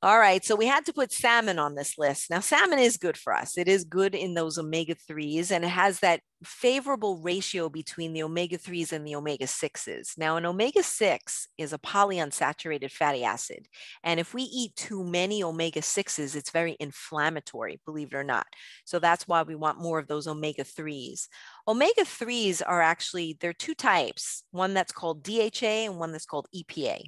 All right, so we had to put salmon on this list. Now, salmon is good for us. It is good in those omega 3s, and it has that favorable ratio between the omega 3s and the omega 6s. Now, an omega 6 is a polyunsaturated fatty acid. And if we eat too many omega 6s, it's very inflammatory, believe it or not. So that's why we want more of those omega 3s. Omega 3s are actually, there are two types one that's called DHA and one that's called EPA.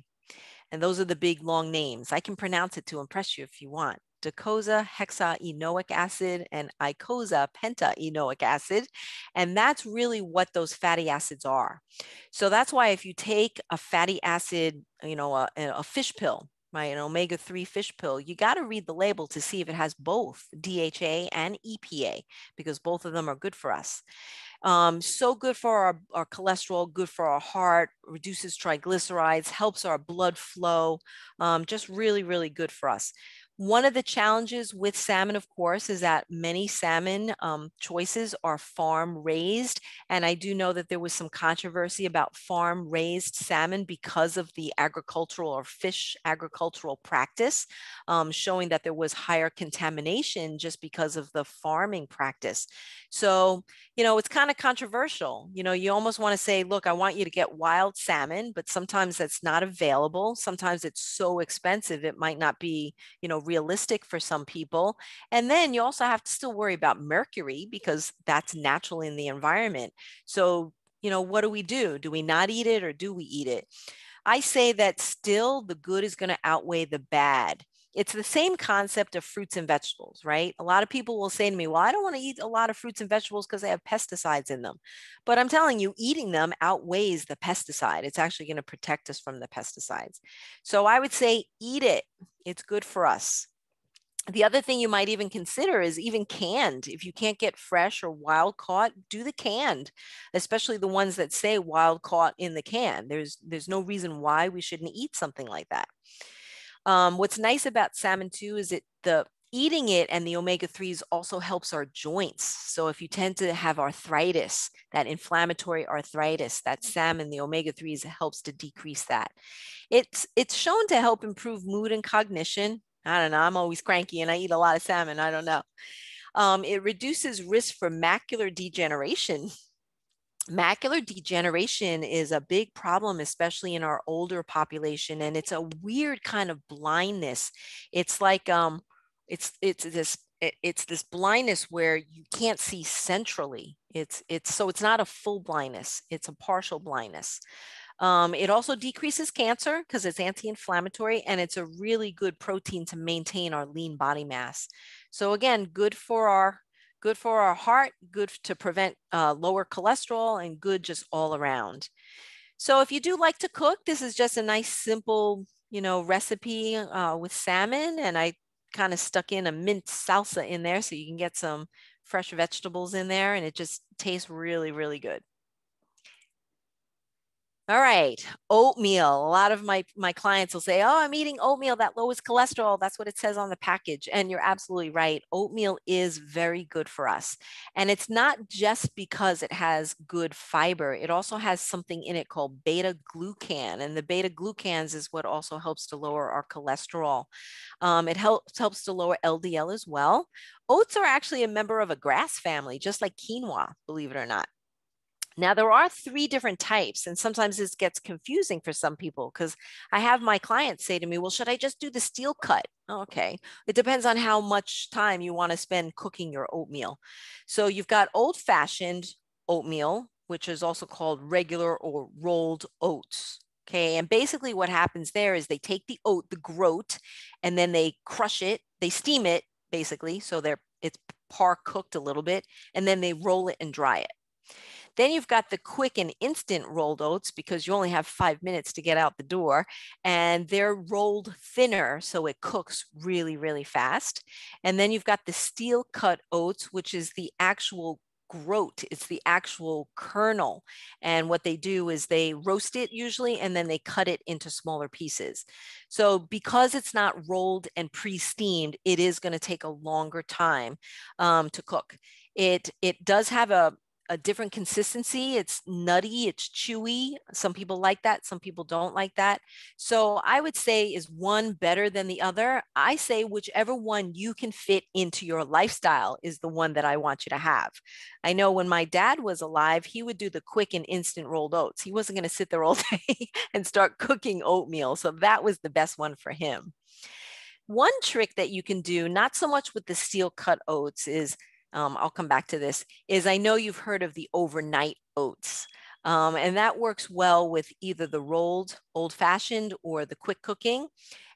And those are the big long names. I can pronounce it to impress you if you want. Docosahexaenoic hexaenoic acid and icosa pentaenoic acid. And that's really what those fatty acids are. So that's why if you take a fatty acid, you know, a, a fish pill, right, an omega 3 fish pill, you got to read the label to see if it has both DHA and EPA because both of them are good for us. Um, so good for our, our cholesterol, good for our heart, reduces triglycerides, helps our blood flow, um, just really, really good for us. One of the challenges with salmon, of course, is that many salmon um, choices are farm raised. And I do know that there was some controversy about farm raised salmon because of the agricultural or fish agricultural practice, um, showing that there was higher contamination just because of the farming practice. So, you know, it's kind of controversial. You know, you almost want to say, look, I want you to get wild salmon, but sometimes that's not available. Sometimes it's so expensive, it might not be, you know, realistic for some people. And then you also have to still worry about mercury because that's natural in the environment. So, you know, what do we do? Do we not eat it or do we eat it? I say that still the good is going to outweigh the bad. It's the same concept of fruits and vegetables, right? A lot of people will say to me, Well, I don't want to eat a lot of fruits and vegetables because they have pesticides in them. But I'm telling you, eating them outweighs the pesticide. It's actually going to protect us from the pesticides. So I would say, eat it. It's good for us. the other thing you might even consider is even canned. If you can't get fresh or wild caught, do the canned, especially the ones that say wild caught in the can. There's there's no reason why we shouldn't eat something like that. Um, what's nice about salmon too is it the eating it and the omega 3s also helps our joints. So if you tend to have arthritis, that inflammatory arthritis, that salmon, the omega 3s helps to decrease that. It's it's shown to help improve mood and cognition, I don't know. I'm always cranky and I eat a lot of salmon. I don't know. Um, it reduces risk for macular degeneration. Macular degeneration is a big problem, especially in our older population, and it's a weird kind of blindness. It's like um, it's it's this it's this blindness where you can't see centrally. It's it's so it's not a full blindness. It's a partial blindness. Um, it also decreases cancer because it's anti-inflammatory and it's a really good protein to maintain our lean body mass. So again, good for our good for our heart, good to prevent uh, lower cholesterol and good just all around. So if you do like to cook, this is just a nice simple, you know, recipe uh, with salmon and I kind of stuck in a mint salsa in there so you can get some fresh vegetables in there and it just tastes really, really good. All right, oatmeal. A lot of my, my clients will say, oh, I'm eating oatmeal that lowers cholesterol. That's what it says on the package. And you're absolutely right. Oatmeal is very good for us. And it's not just because it has good fiber. It also has something in it called beta glucan. And the beta glucans is what also helps to lower our cholesterol. Um, it helps, helps to lower LDL as well. Oats are actually a member of a grass family, just like quinoa, believe it or not. Now, there are three different types, and sometimes this gets confusing for some people because I have my clients say to me, Well, should I just do the steel cut? Oh, okay. It depends on how much time you want to spend cooking your oatmeal. So, you've got old fashioned oatmeal, which is also called regular or rolled oats. Okay. And basically, what happens there is they take the oat, the groat, and then they crush it, they steam it basically. So, they're it's par cooked a little bit, and then they roll it and dry it. Then you've got the quick and instant rolled oats because you only have five minutes to get out the door and they're rolled thinner. So it cooks really, really fast. And then you've got the steel cut oats, which is the actual groat it's the actual kernel and what they do is they roast it usually and then they cut it into smaller pieces so because it's not rolled and pre-steamed it is going to take a longer time um, to cook it it does have a a different consistency. It's nutty, it's chewy. Some people like that, some people don't like that. So I would say, is one better than the other? I say, whichever one you can fit into your lifestyle is the one that I want you to have. I know when my dad was alive, he would do the quick and instant rolled oats. He wasn't going to sit there all day and start cooking oatmeal. So that was the best one for him. One trick that you can do, not so much with the steel cut oats, is um, I'll come back to this, is I know you've heard of the overnight oats. Um, and that works well with either the rolled old fashioned or the quick cooking.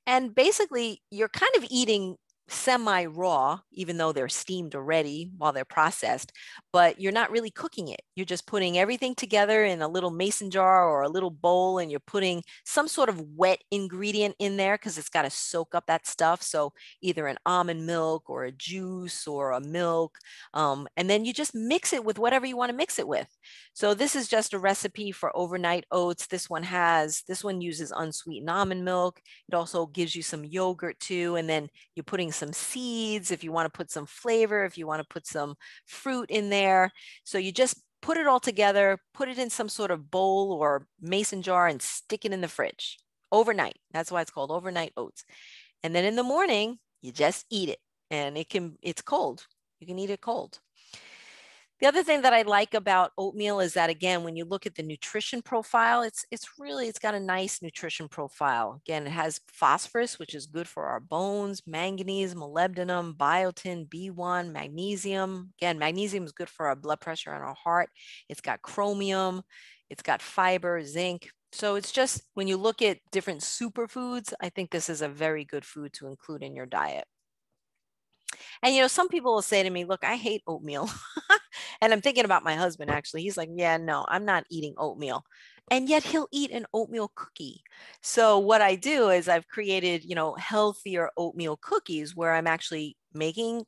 And basically, you're kind of eating semi raw, even though they're steamed already while they're processed, but you're not really cooking it. You're just putting everything together in a little mason jar or a little bowl, and you're putting some sort of wet ingredient in there because it's got to soak up that stuff. So either an almond milk or a juice or a milk. Um, and then you just mix it with whatever you want to mix it with. So this is just a recipe for overnight oats. This one has, this one uses unsweetened almond milk. It also gives you some yogurt too. And then you're putting some seeds if you want to put some flavor, if you want to put some fruit in there. So you just put it all together, put it in some sort of bowl or mason jar and stick it in the fridge overnight. That's why it's called overnight oats. And then in the morning, you just eat it and it can, it's cold. You can eat it cold. The other thing that I like about oatmeal is that again, when you look at the nutrition profile, it's it's really it's got a nice nutrition profile. Again, it has phosphorus, which is good for our bones, manganese, molybdenum, biotin, B1, magnesium. Again, magnesium is good for our blood pressure and our heart. It's got chromium, it's got fiber, zinc. So it's just when you look at different superfoods, I think this is a very good food to include in your diet. And you know, some people will say to me, "Look, I hate oatmeal." and I'm thinking about my husband actually. He's like, "Yeah, no, I'm not eating oatmeal." and yet he'll eat an oatmeal cookie. So what I do is I've created, you know, healthier oatmeal cookies where I'm actually making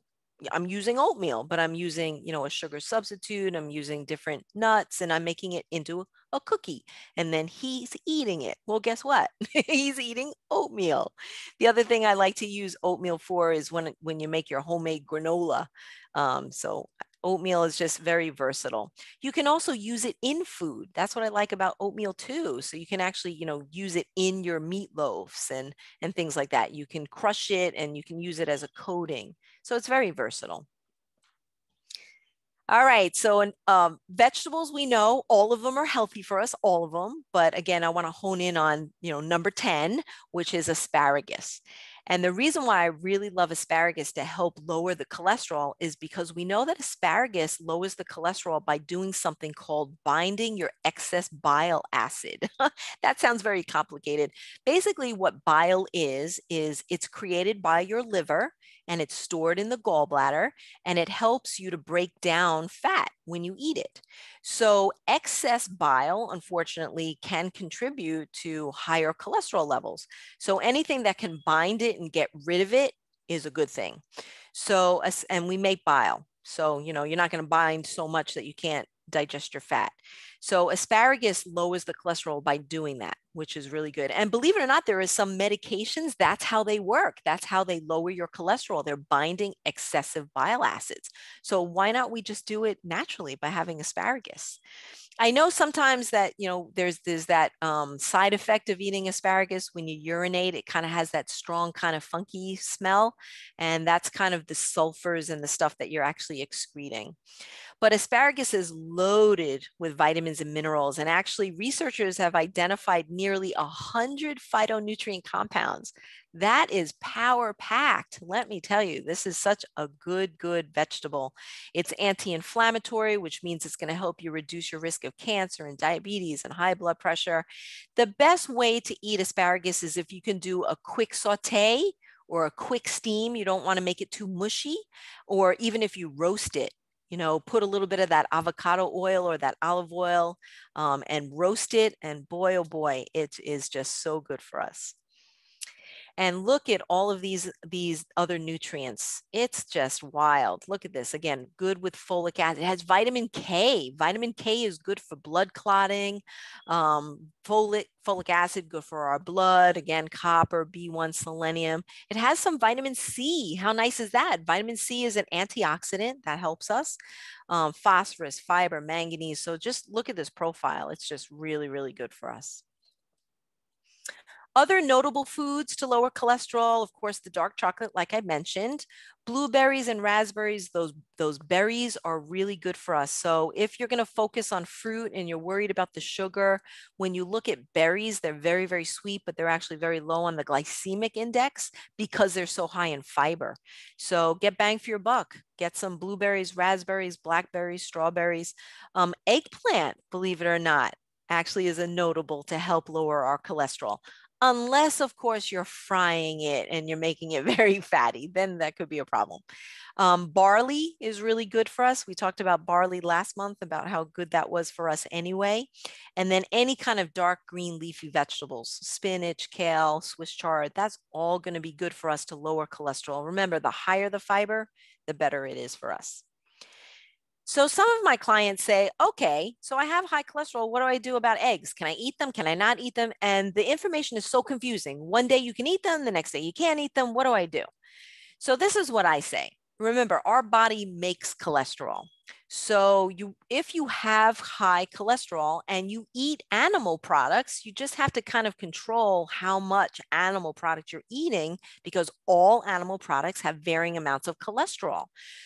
I'm using oatmeal, but I'm using, you know, a sugar substitute. I'm using different nuts and I'm making it into a cookie. And then he's eating it. Well, guess what? he's eating oatmeal. The other thing I like to use oatmeal for is when, when you make your homemade granola. Um, so oatmeal is just very versatile. You can also use it in food. That's what I like about oatmeal too. So you can actually, you know, use it in your meatloafs and and things like that. You can crush it and you can use it as a coating. So it's very versatile. All right, so um, vegetables, we know all of them are healthy for us, all of them. But again, I want to hone in on, you know, number 10, which is asparagus. And the reason why I really love asparagus to help lower the cholesterol is because we know that asparagus lowers the cholesterol by doing something called binding your excess bile acid. that sounds very complicated. Basically, what bile is, is it's created by your liver and it's stored in the gallbladder and it helps you to break down fat when you eat it. So excess bile, unfortunately, can contribute to higher cholesterol levels. So anything that can bind it and get rid of it is a good thing. So, and we make bile. So, you know, you're not going to bind so much that you can't digest your fat. So asparagus lowers the cholesterol by doing that, which is really good. And believe it or not, there is some medications, that's how they work. That's how they lower your cholesterol. They're binding excessive bile acids. So why not we just do it naturally by having asparagus? I know sometimes that, you know, there's, there's that um, side effect of eating asparagus when you urinate, it kind of has that strong kind of funky smell. And that's kind of the sulfurs and the stuff that you're actually excreting. But asparagus is loaded with vitamins and minerals. And actually, researchers have identified nearly 100 phytonutrient compounds. That is power packed. Let me tell you, this is such a good, good vegetable. It's anti inflammatory, which means it's going to help you reduce your risk of cancer and diabetes and high blood pressure. The best way to eat asparagus is if you can do a quick saute or a quick steam. You don't want to make it too mushy, or even if you roast it you know, put a little bit of that avocado oil or that olive oil um, and roast it. And boy, oh boy, it is just so good for us and look at all of these these other nutrients. It's just wild. Look at this again good with folic acid. It has vitamin k. Vitamin k is good for blood clotting um, folic folic acid good for our blood again copper b1 selenium. It has some vitamin c. How nice is that? Vitamin c is an antioxidant that helps us um, phosphorus fiber manganese. So just look at this profile. It's just really really good for us other notable foods to lower cholesterol, of course, the dark chocolate, like I mentioned, blueberries and raspberries, those, those berries are really good for us. So if you're gonna focus on fruit and you're worried about the sugar, when you look at berries, they're very, very sweet, but they're actually very low on the glycemic index because they're so high in fiber. So get bang for your buck. Get some blueberries, raspberries, blackberries, strawberries. Um, eggplant, believe it or not, actually is a notable to help lower our cholesterol unless of course you're frying it and you're making it very fatty then that could be a problem. Um, barley is really good for us. We talked about barley last month about how good that was for us anyway. And then any kind of dark green leafy vegetables spinach kale swiss chard that's all going to be good for us to lower cholesterol. Remember the higher the fiber the better it is for us so some of my clients say, okay, so I have high cholesterol. What do I do about eggs? Can I eat them? Can I not eat them? And the information is so confusing. One day you can eat them, the next day you can't eat them. What do I do? So this is what I say. Remember, our body makes cholesterol. So you if you have high cholesterol and you eat animal products, you just have to kind of control how much animal product you're eating because all animal products have varying amounts of cholesterol.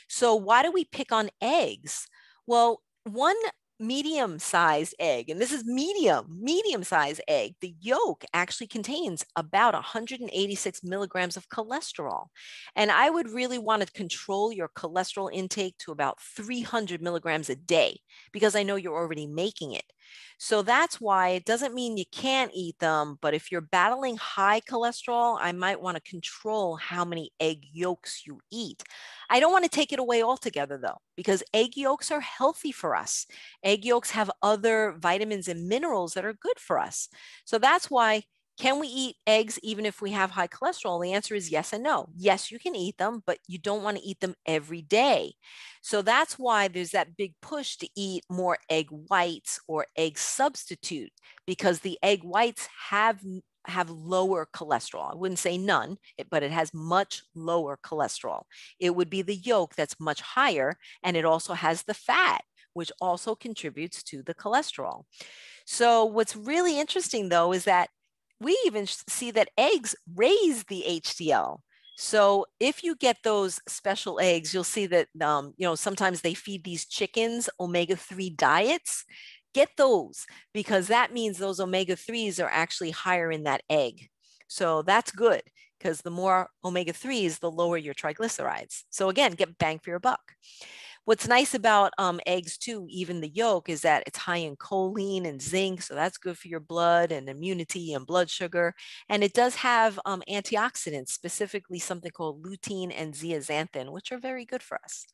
So why do we pick on eggs? Well, one medium sized egg, and this is medium, medium sized egg, the yolk actually contains about 186 milligrams of cholesterol. And I would really want to control your cholesterol intake to about 300 milligrams a day because I know you're already making it. So that's why it doesn't mean you can't eat them, but if you're battling high cholesterol, I might want to control how many egg yolks you eat. I don't want to take it away altogether though, because egg yolks are healthy for us. Egg yolks have other vitamins and minerals that are good for us. So that's why can we eat eggs even if we have high cholesterol? The answer is yes and no. Yes, you can eat them, but you don't want to eat them every day. So that's why there's that big push to eat more egg whites or egg substitute because the egg whites have have lower cholesterol. I wouldn't say none, but it has much lower cholesterol. It would be the yolk that's much higher, and it also has the fat, which also contributes to the cholesterol. So, what's really interesting though is that we even see that eggs raise the HDL. So if you get those special eggs, you'll see that um, you know sometimes they feed these chickens omega-3 diets. Get those because that means those omega-3s are actually higher in that egg. So that's good because the more omega-3s, the lower your triglycerides. So again, get bang for your buck. What's nice about um, eggs too, even the yolk, is that it's high in choline and zinc. So that's good for your blood and immunity and blood sugar. And it does have um, antioxidants, specifically something called lutein and zeaxanthin, which are very good for us.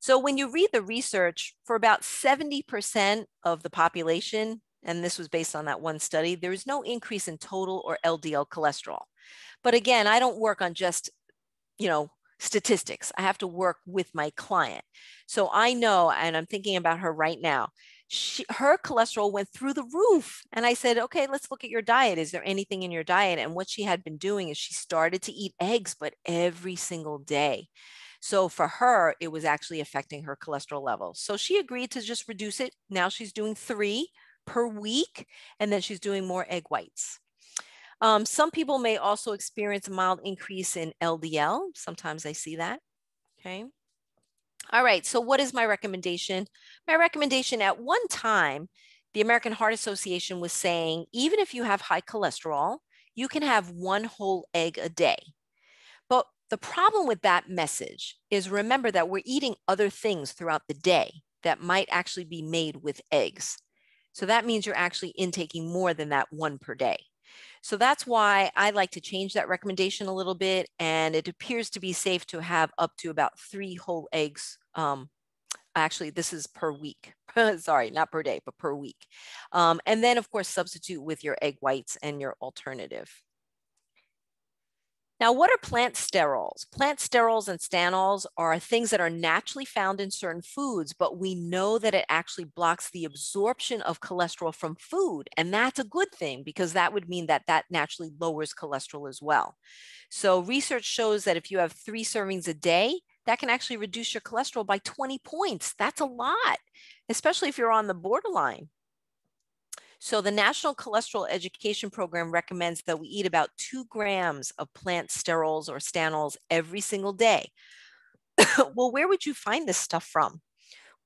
So when you read the research, for about 70% of the population, and this was based on that one study, there is no increase in total or LDL cholesterol. But again, I don't work on just, you know, statistics. I have to work with my client. So I know, and I'm thinking about her right now. She, her cholesterol went through the roof. And I said, okay, let's look at your diet. Is there anything in your diet? And what she had been doing is she started to eat eggs, but every single day. So for her, it was actually affecting her cholesterol levels. So she agreed to just reduce it. Now she's doing three per week, and then she's doing more egg whites. Um, some people may also experience a mild increase in LDL. Sometimes I see that. Okay. All right. So, what is my recommendation? My recommendation at one time, the American Heart Association was saying even if you have high cholesterol, you can have one whole egg a day. But the problem with that message is remember that we're eating other things throughout the day that might actually be made with eggs. So that means you're actually intaking more than that one per day. So that's why I like to change that recommendation a little bit. And it appears to be safe to have up to about three whole eggs. Um, actually, this is per week. Sorry, not per day, but per week. Um, and then, of course, substitute with your egg whites and your alternative. Now, what are plant sterols? Plant sterols and stanols are things that are naturally found in certain foods, but we know that it actually blocks the absorption of cholesterol from food. And that's a good thing because that would mean that that naturally lowers cholesterol as well. So research shows that if you have three servings a day, that can actually reduce your cholesterol by 20 points. That's a lot, especially if you're on the borderline. So the National Cholesterol Education Program recommends that we eat about two grams of plant sterols or stanols every single day. well, where would you find this stuff from?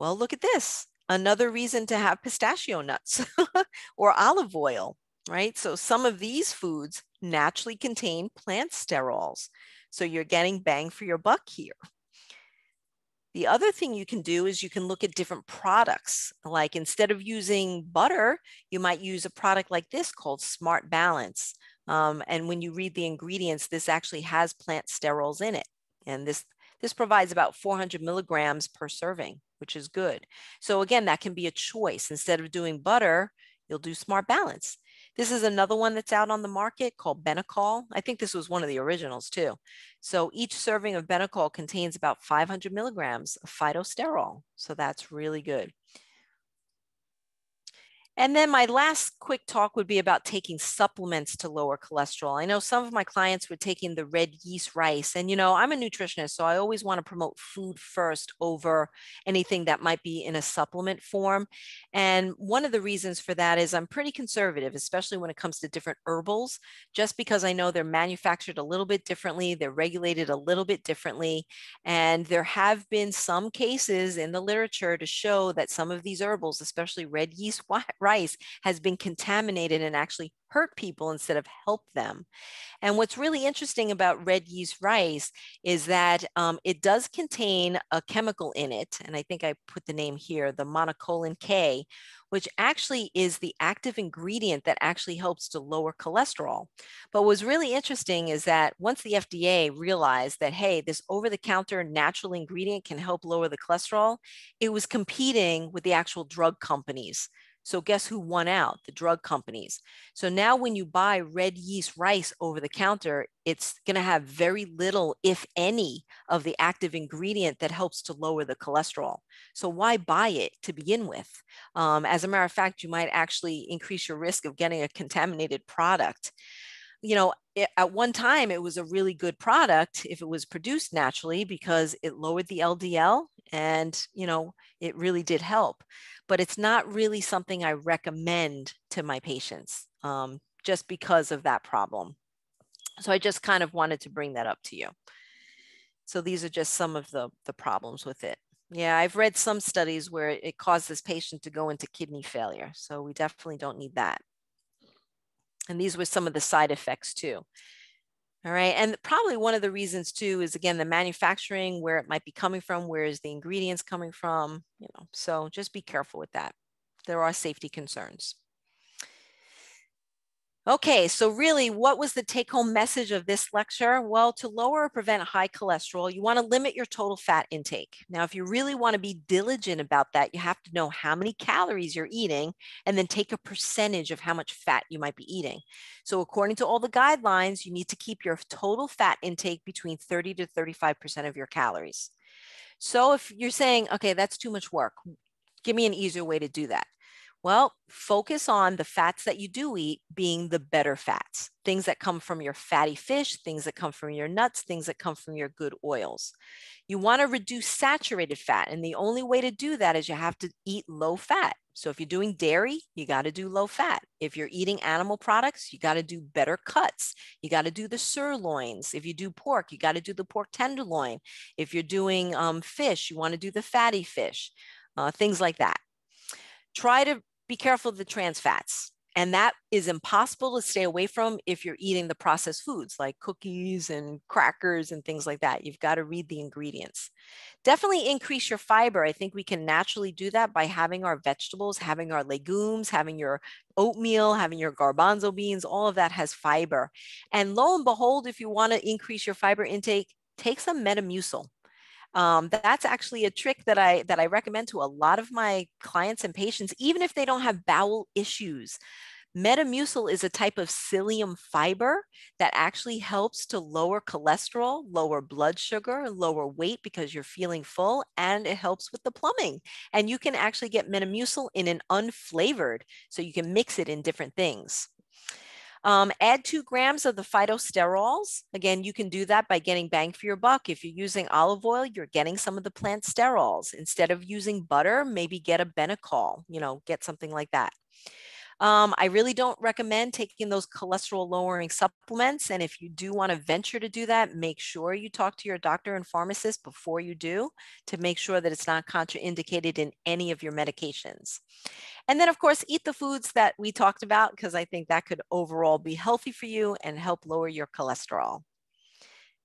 Well, look at this. Another reason to have pistachio nuts or olive oil, right? So some of these foods naturally contain plant sterols. So you're getting bang for your buck here. The other thing you can do is you can look at different products. Like instead of using butter, you might use a product like this called Smart Balance. Um, and when you read the ingredients, this actually has plant sterols in it. And this, this provides about 400 milligrams per serving, which is good. So again, that can be a choice. Instead of doing butter, you'll do Smart Balance. This is another one that's out on the market called Benecol. I think this was one of the originals too. So each serving of Benecol contains about 500 milligrams of phytosterol. So that's really good. And then my last quick talk would be about taking supplements to lower cholesterol. I know some of my clients were taking the red yeast rice, and you know, I'm a nutritionist, so I always want to promote food first over anything that might be in a supplement form. And one of the reasons for that is I'm pretty conservative, especially when it comes to different herbals, just because I know they're manufactured a little bit differently, they're regulated a little bit differently. And there have been some cases in the literature to show that some of these herbals, especially red yeast rice has been contaminated and actually hurt people instead of help them. And what's really interesting about red yeast rice is that um, it does contain a chemical in it. And I think I put the name here, the monacolin K, which actually is the active ingredient that actually helps to lower cholesterol. But what's really interesting is that once the FDA realized that, hey, this over the counter natural ingredient can help lower the cholesterol, it was competing with the actual drug companies so guess who won out? The drug companies. So now when you buy red yeast rice over the counter, it's going to have very little, if any, of the active ingredient that helps to lower the cholesterol. So why buy it to begin with? Um, as a matter of fact, you might actually increase your risk of getting a contaminated product you know, it, at one time it was a really good product if it was produced naturally because it lowered the LDL and, you know, it really did help but it's not really something I recommend to my patients um, just because of that problem. So I just kind of wanted to bring that up to you. So these are just some of the, the problems with it. Yeah, I've read some studies where it caused this patient to go into kidney failure. So we definitely don't need that. And these were some of the side effects too. All right. And probably one of the reasons too is again the manufacturing, where it might be coming from, where is the ingredients coming from, you know. So just be careful with that. There are safety concerns. Okay, so really, what was the take home message of this lecture? Well, to lower or prevent high cholesterol, you want to limit your total fat intake. Now, if you really want to be diligent about that, you have to know how many calories you're eating and then take a percentage of how much fat you might be eating. So, according to all the guidelines, you need to keep your total fat intake between 30 to 35% of your calories. So, if you're saying, okay, that's too much work, give me an easier way to do that. Well, focus on the fats that you do eat being the better fats, things that come from your fatty fish, things that come from your nuts, things that come from your good oils. You want to reduce saturated fat. And the only way to do that is you have to eat low fat. So if you're doing dairy, you got to do low fat. If you're eating animal products, you got to do better cuts. You got to do the sirloins. If you do pork, you got to do the pork tenderloin. If you're doing um, fish, you want to do the fatty fish, uh, things like that. Try to be careful of the trans fats. And that is impossible to stay away from if you're eating the processed foods like cookies and crackers and things like that. You've got to read the ingredients. Definitely increase your fiber. I think we can naturally do that by having our vegetables, having our legumes, having your oatmeal, having your garbanzo beans, all of that has fiber. And lo and behold, if you want to increase your fiber intake, take some Metamucil. Um, that's actually a trick that I that I recommend to a lot of my clients and patients, even if they don't have bowel issues. Metamucil is a type of psyllium fiber that actually helps to lower cholesterol, lower blood sugar, lower weight because you're feeling full, and it helps with the plumbing. And you can actually get Metamucil in an unflavored, so you can mix it in different things. Um, add two grams of the phytosterols. Again, you can do that by getting bang for your buck. If you're using olive oil, you're getting some of the plant sterols. Instead of using butter, maybe get a Benecol, you know, get something like that. Um, I really don't recommend taking those cholesterol lowering supplements. And if you do want to venture to do that, make sure you talk to your doctor and pharmacist before you do to make sure that it's not contraindicated in any of your medications. And then, of course, eat the foods that we talked about because I think that could overall be healthy for you and help lower your cholesterol.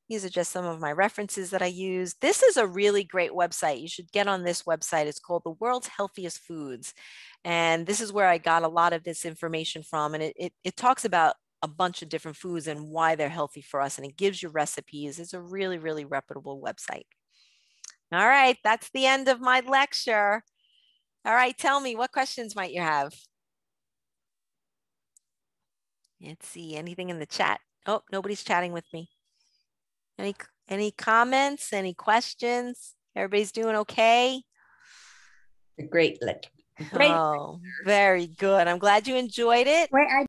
These are just some of my references that I use. This is a really great website. You should get on this website. It's called the World's Healthiest Foods. And this is where I got a lot of this information from. And it, it, it talks about a bunch of different foods and why they're healthy for us. And it gives you recipes. It's a really, really reputable website. All right, that's the end of my lecture. All right, tell me, what questions might you have? Let's see, anything in the chat? Oh, nobody's chatting with me. Any any comments? Any questions? Everybody's doing okay? Great. Great. Oh, very good. I'm glad you enjoyed it. Wait, I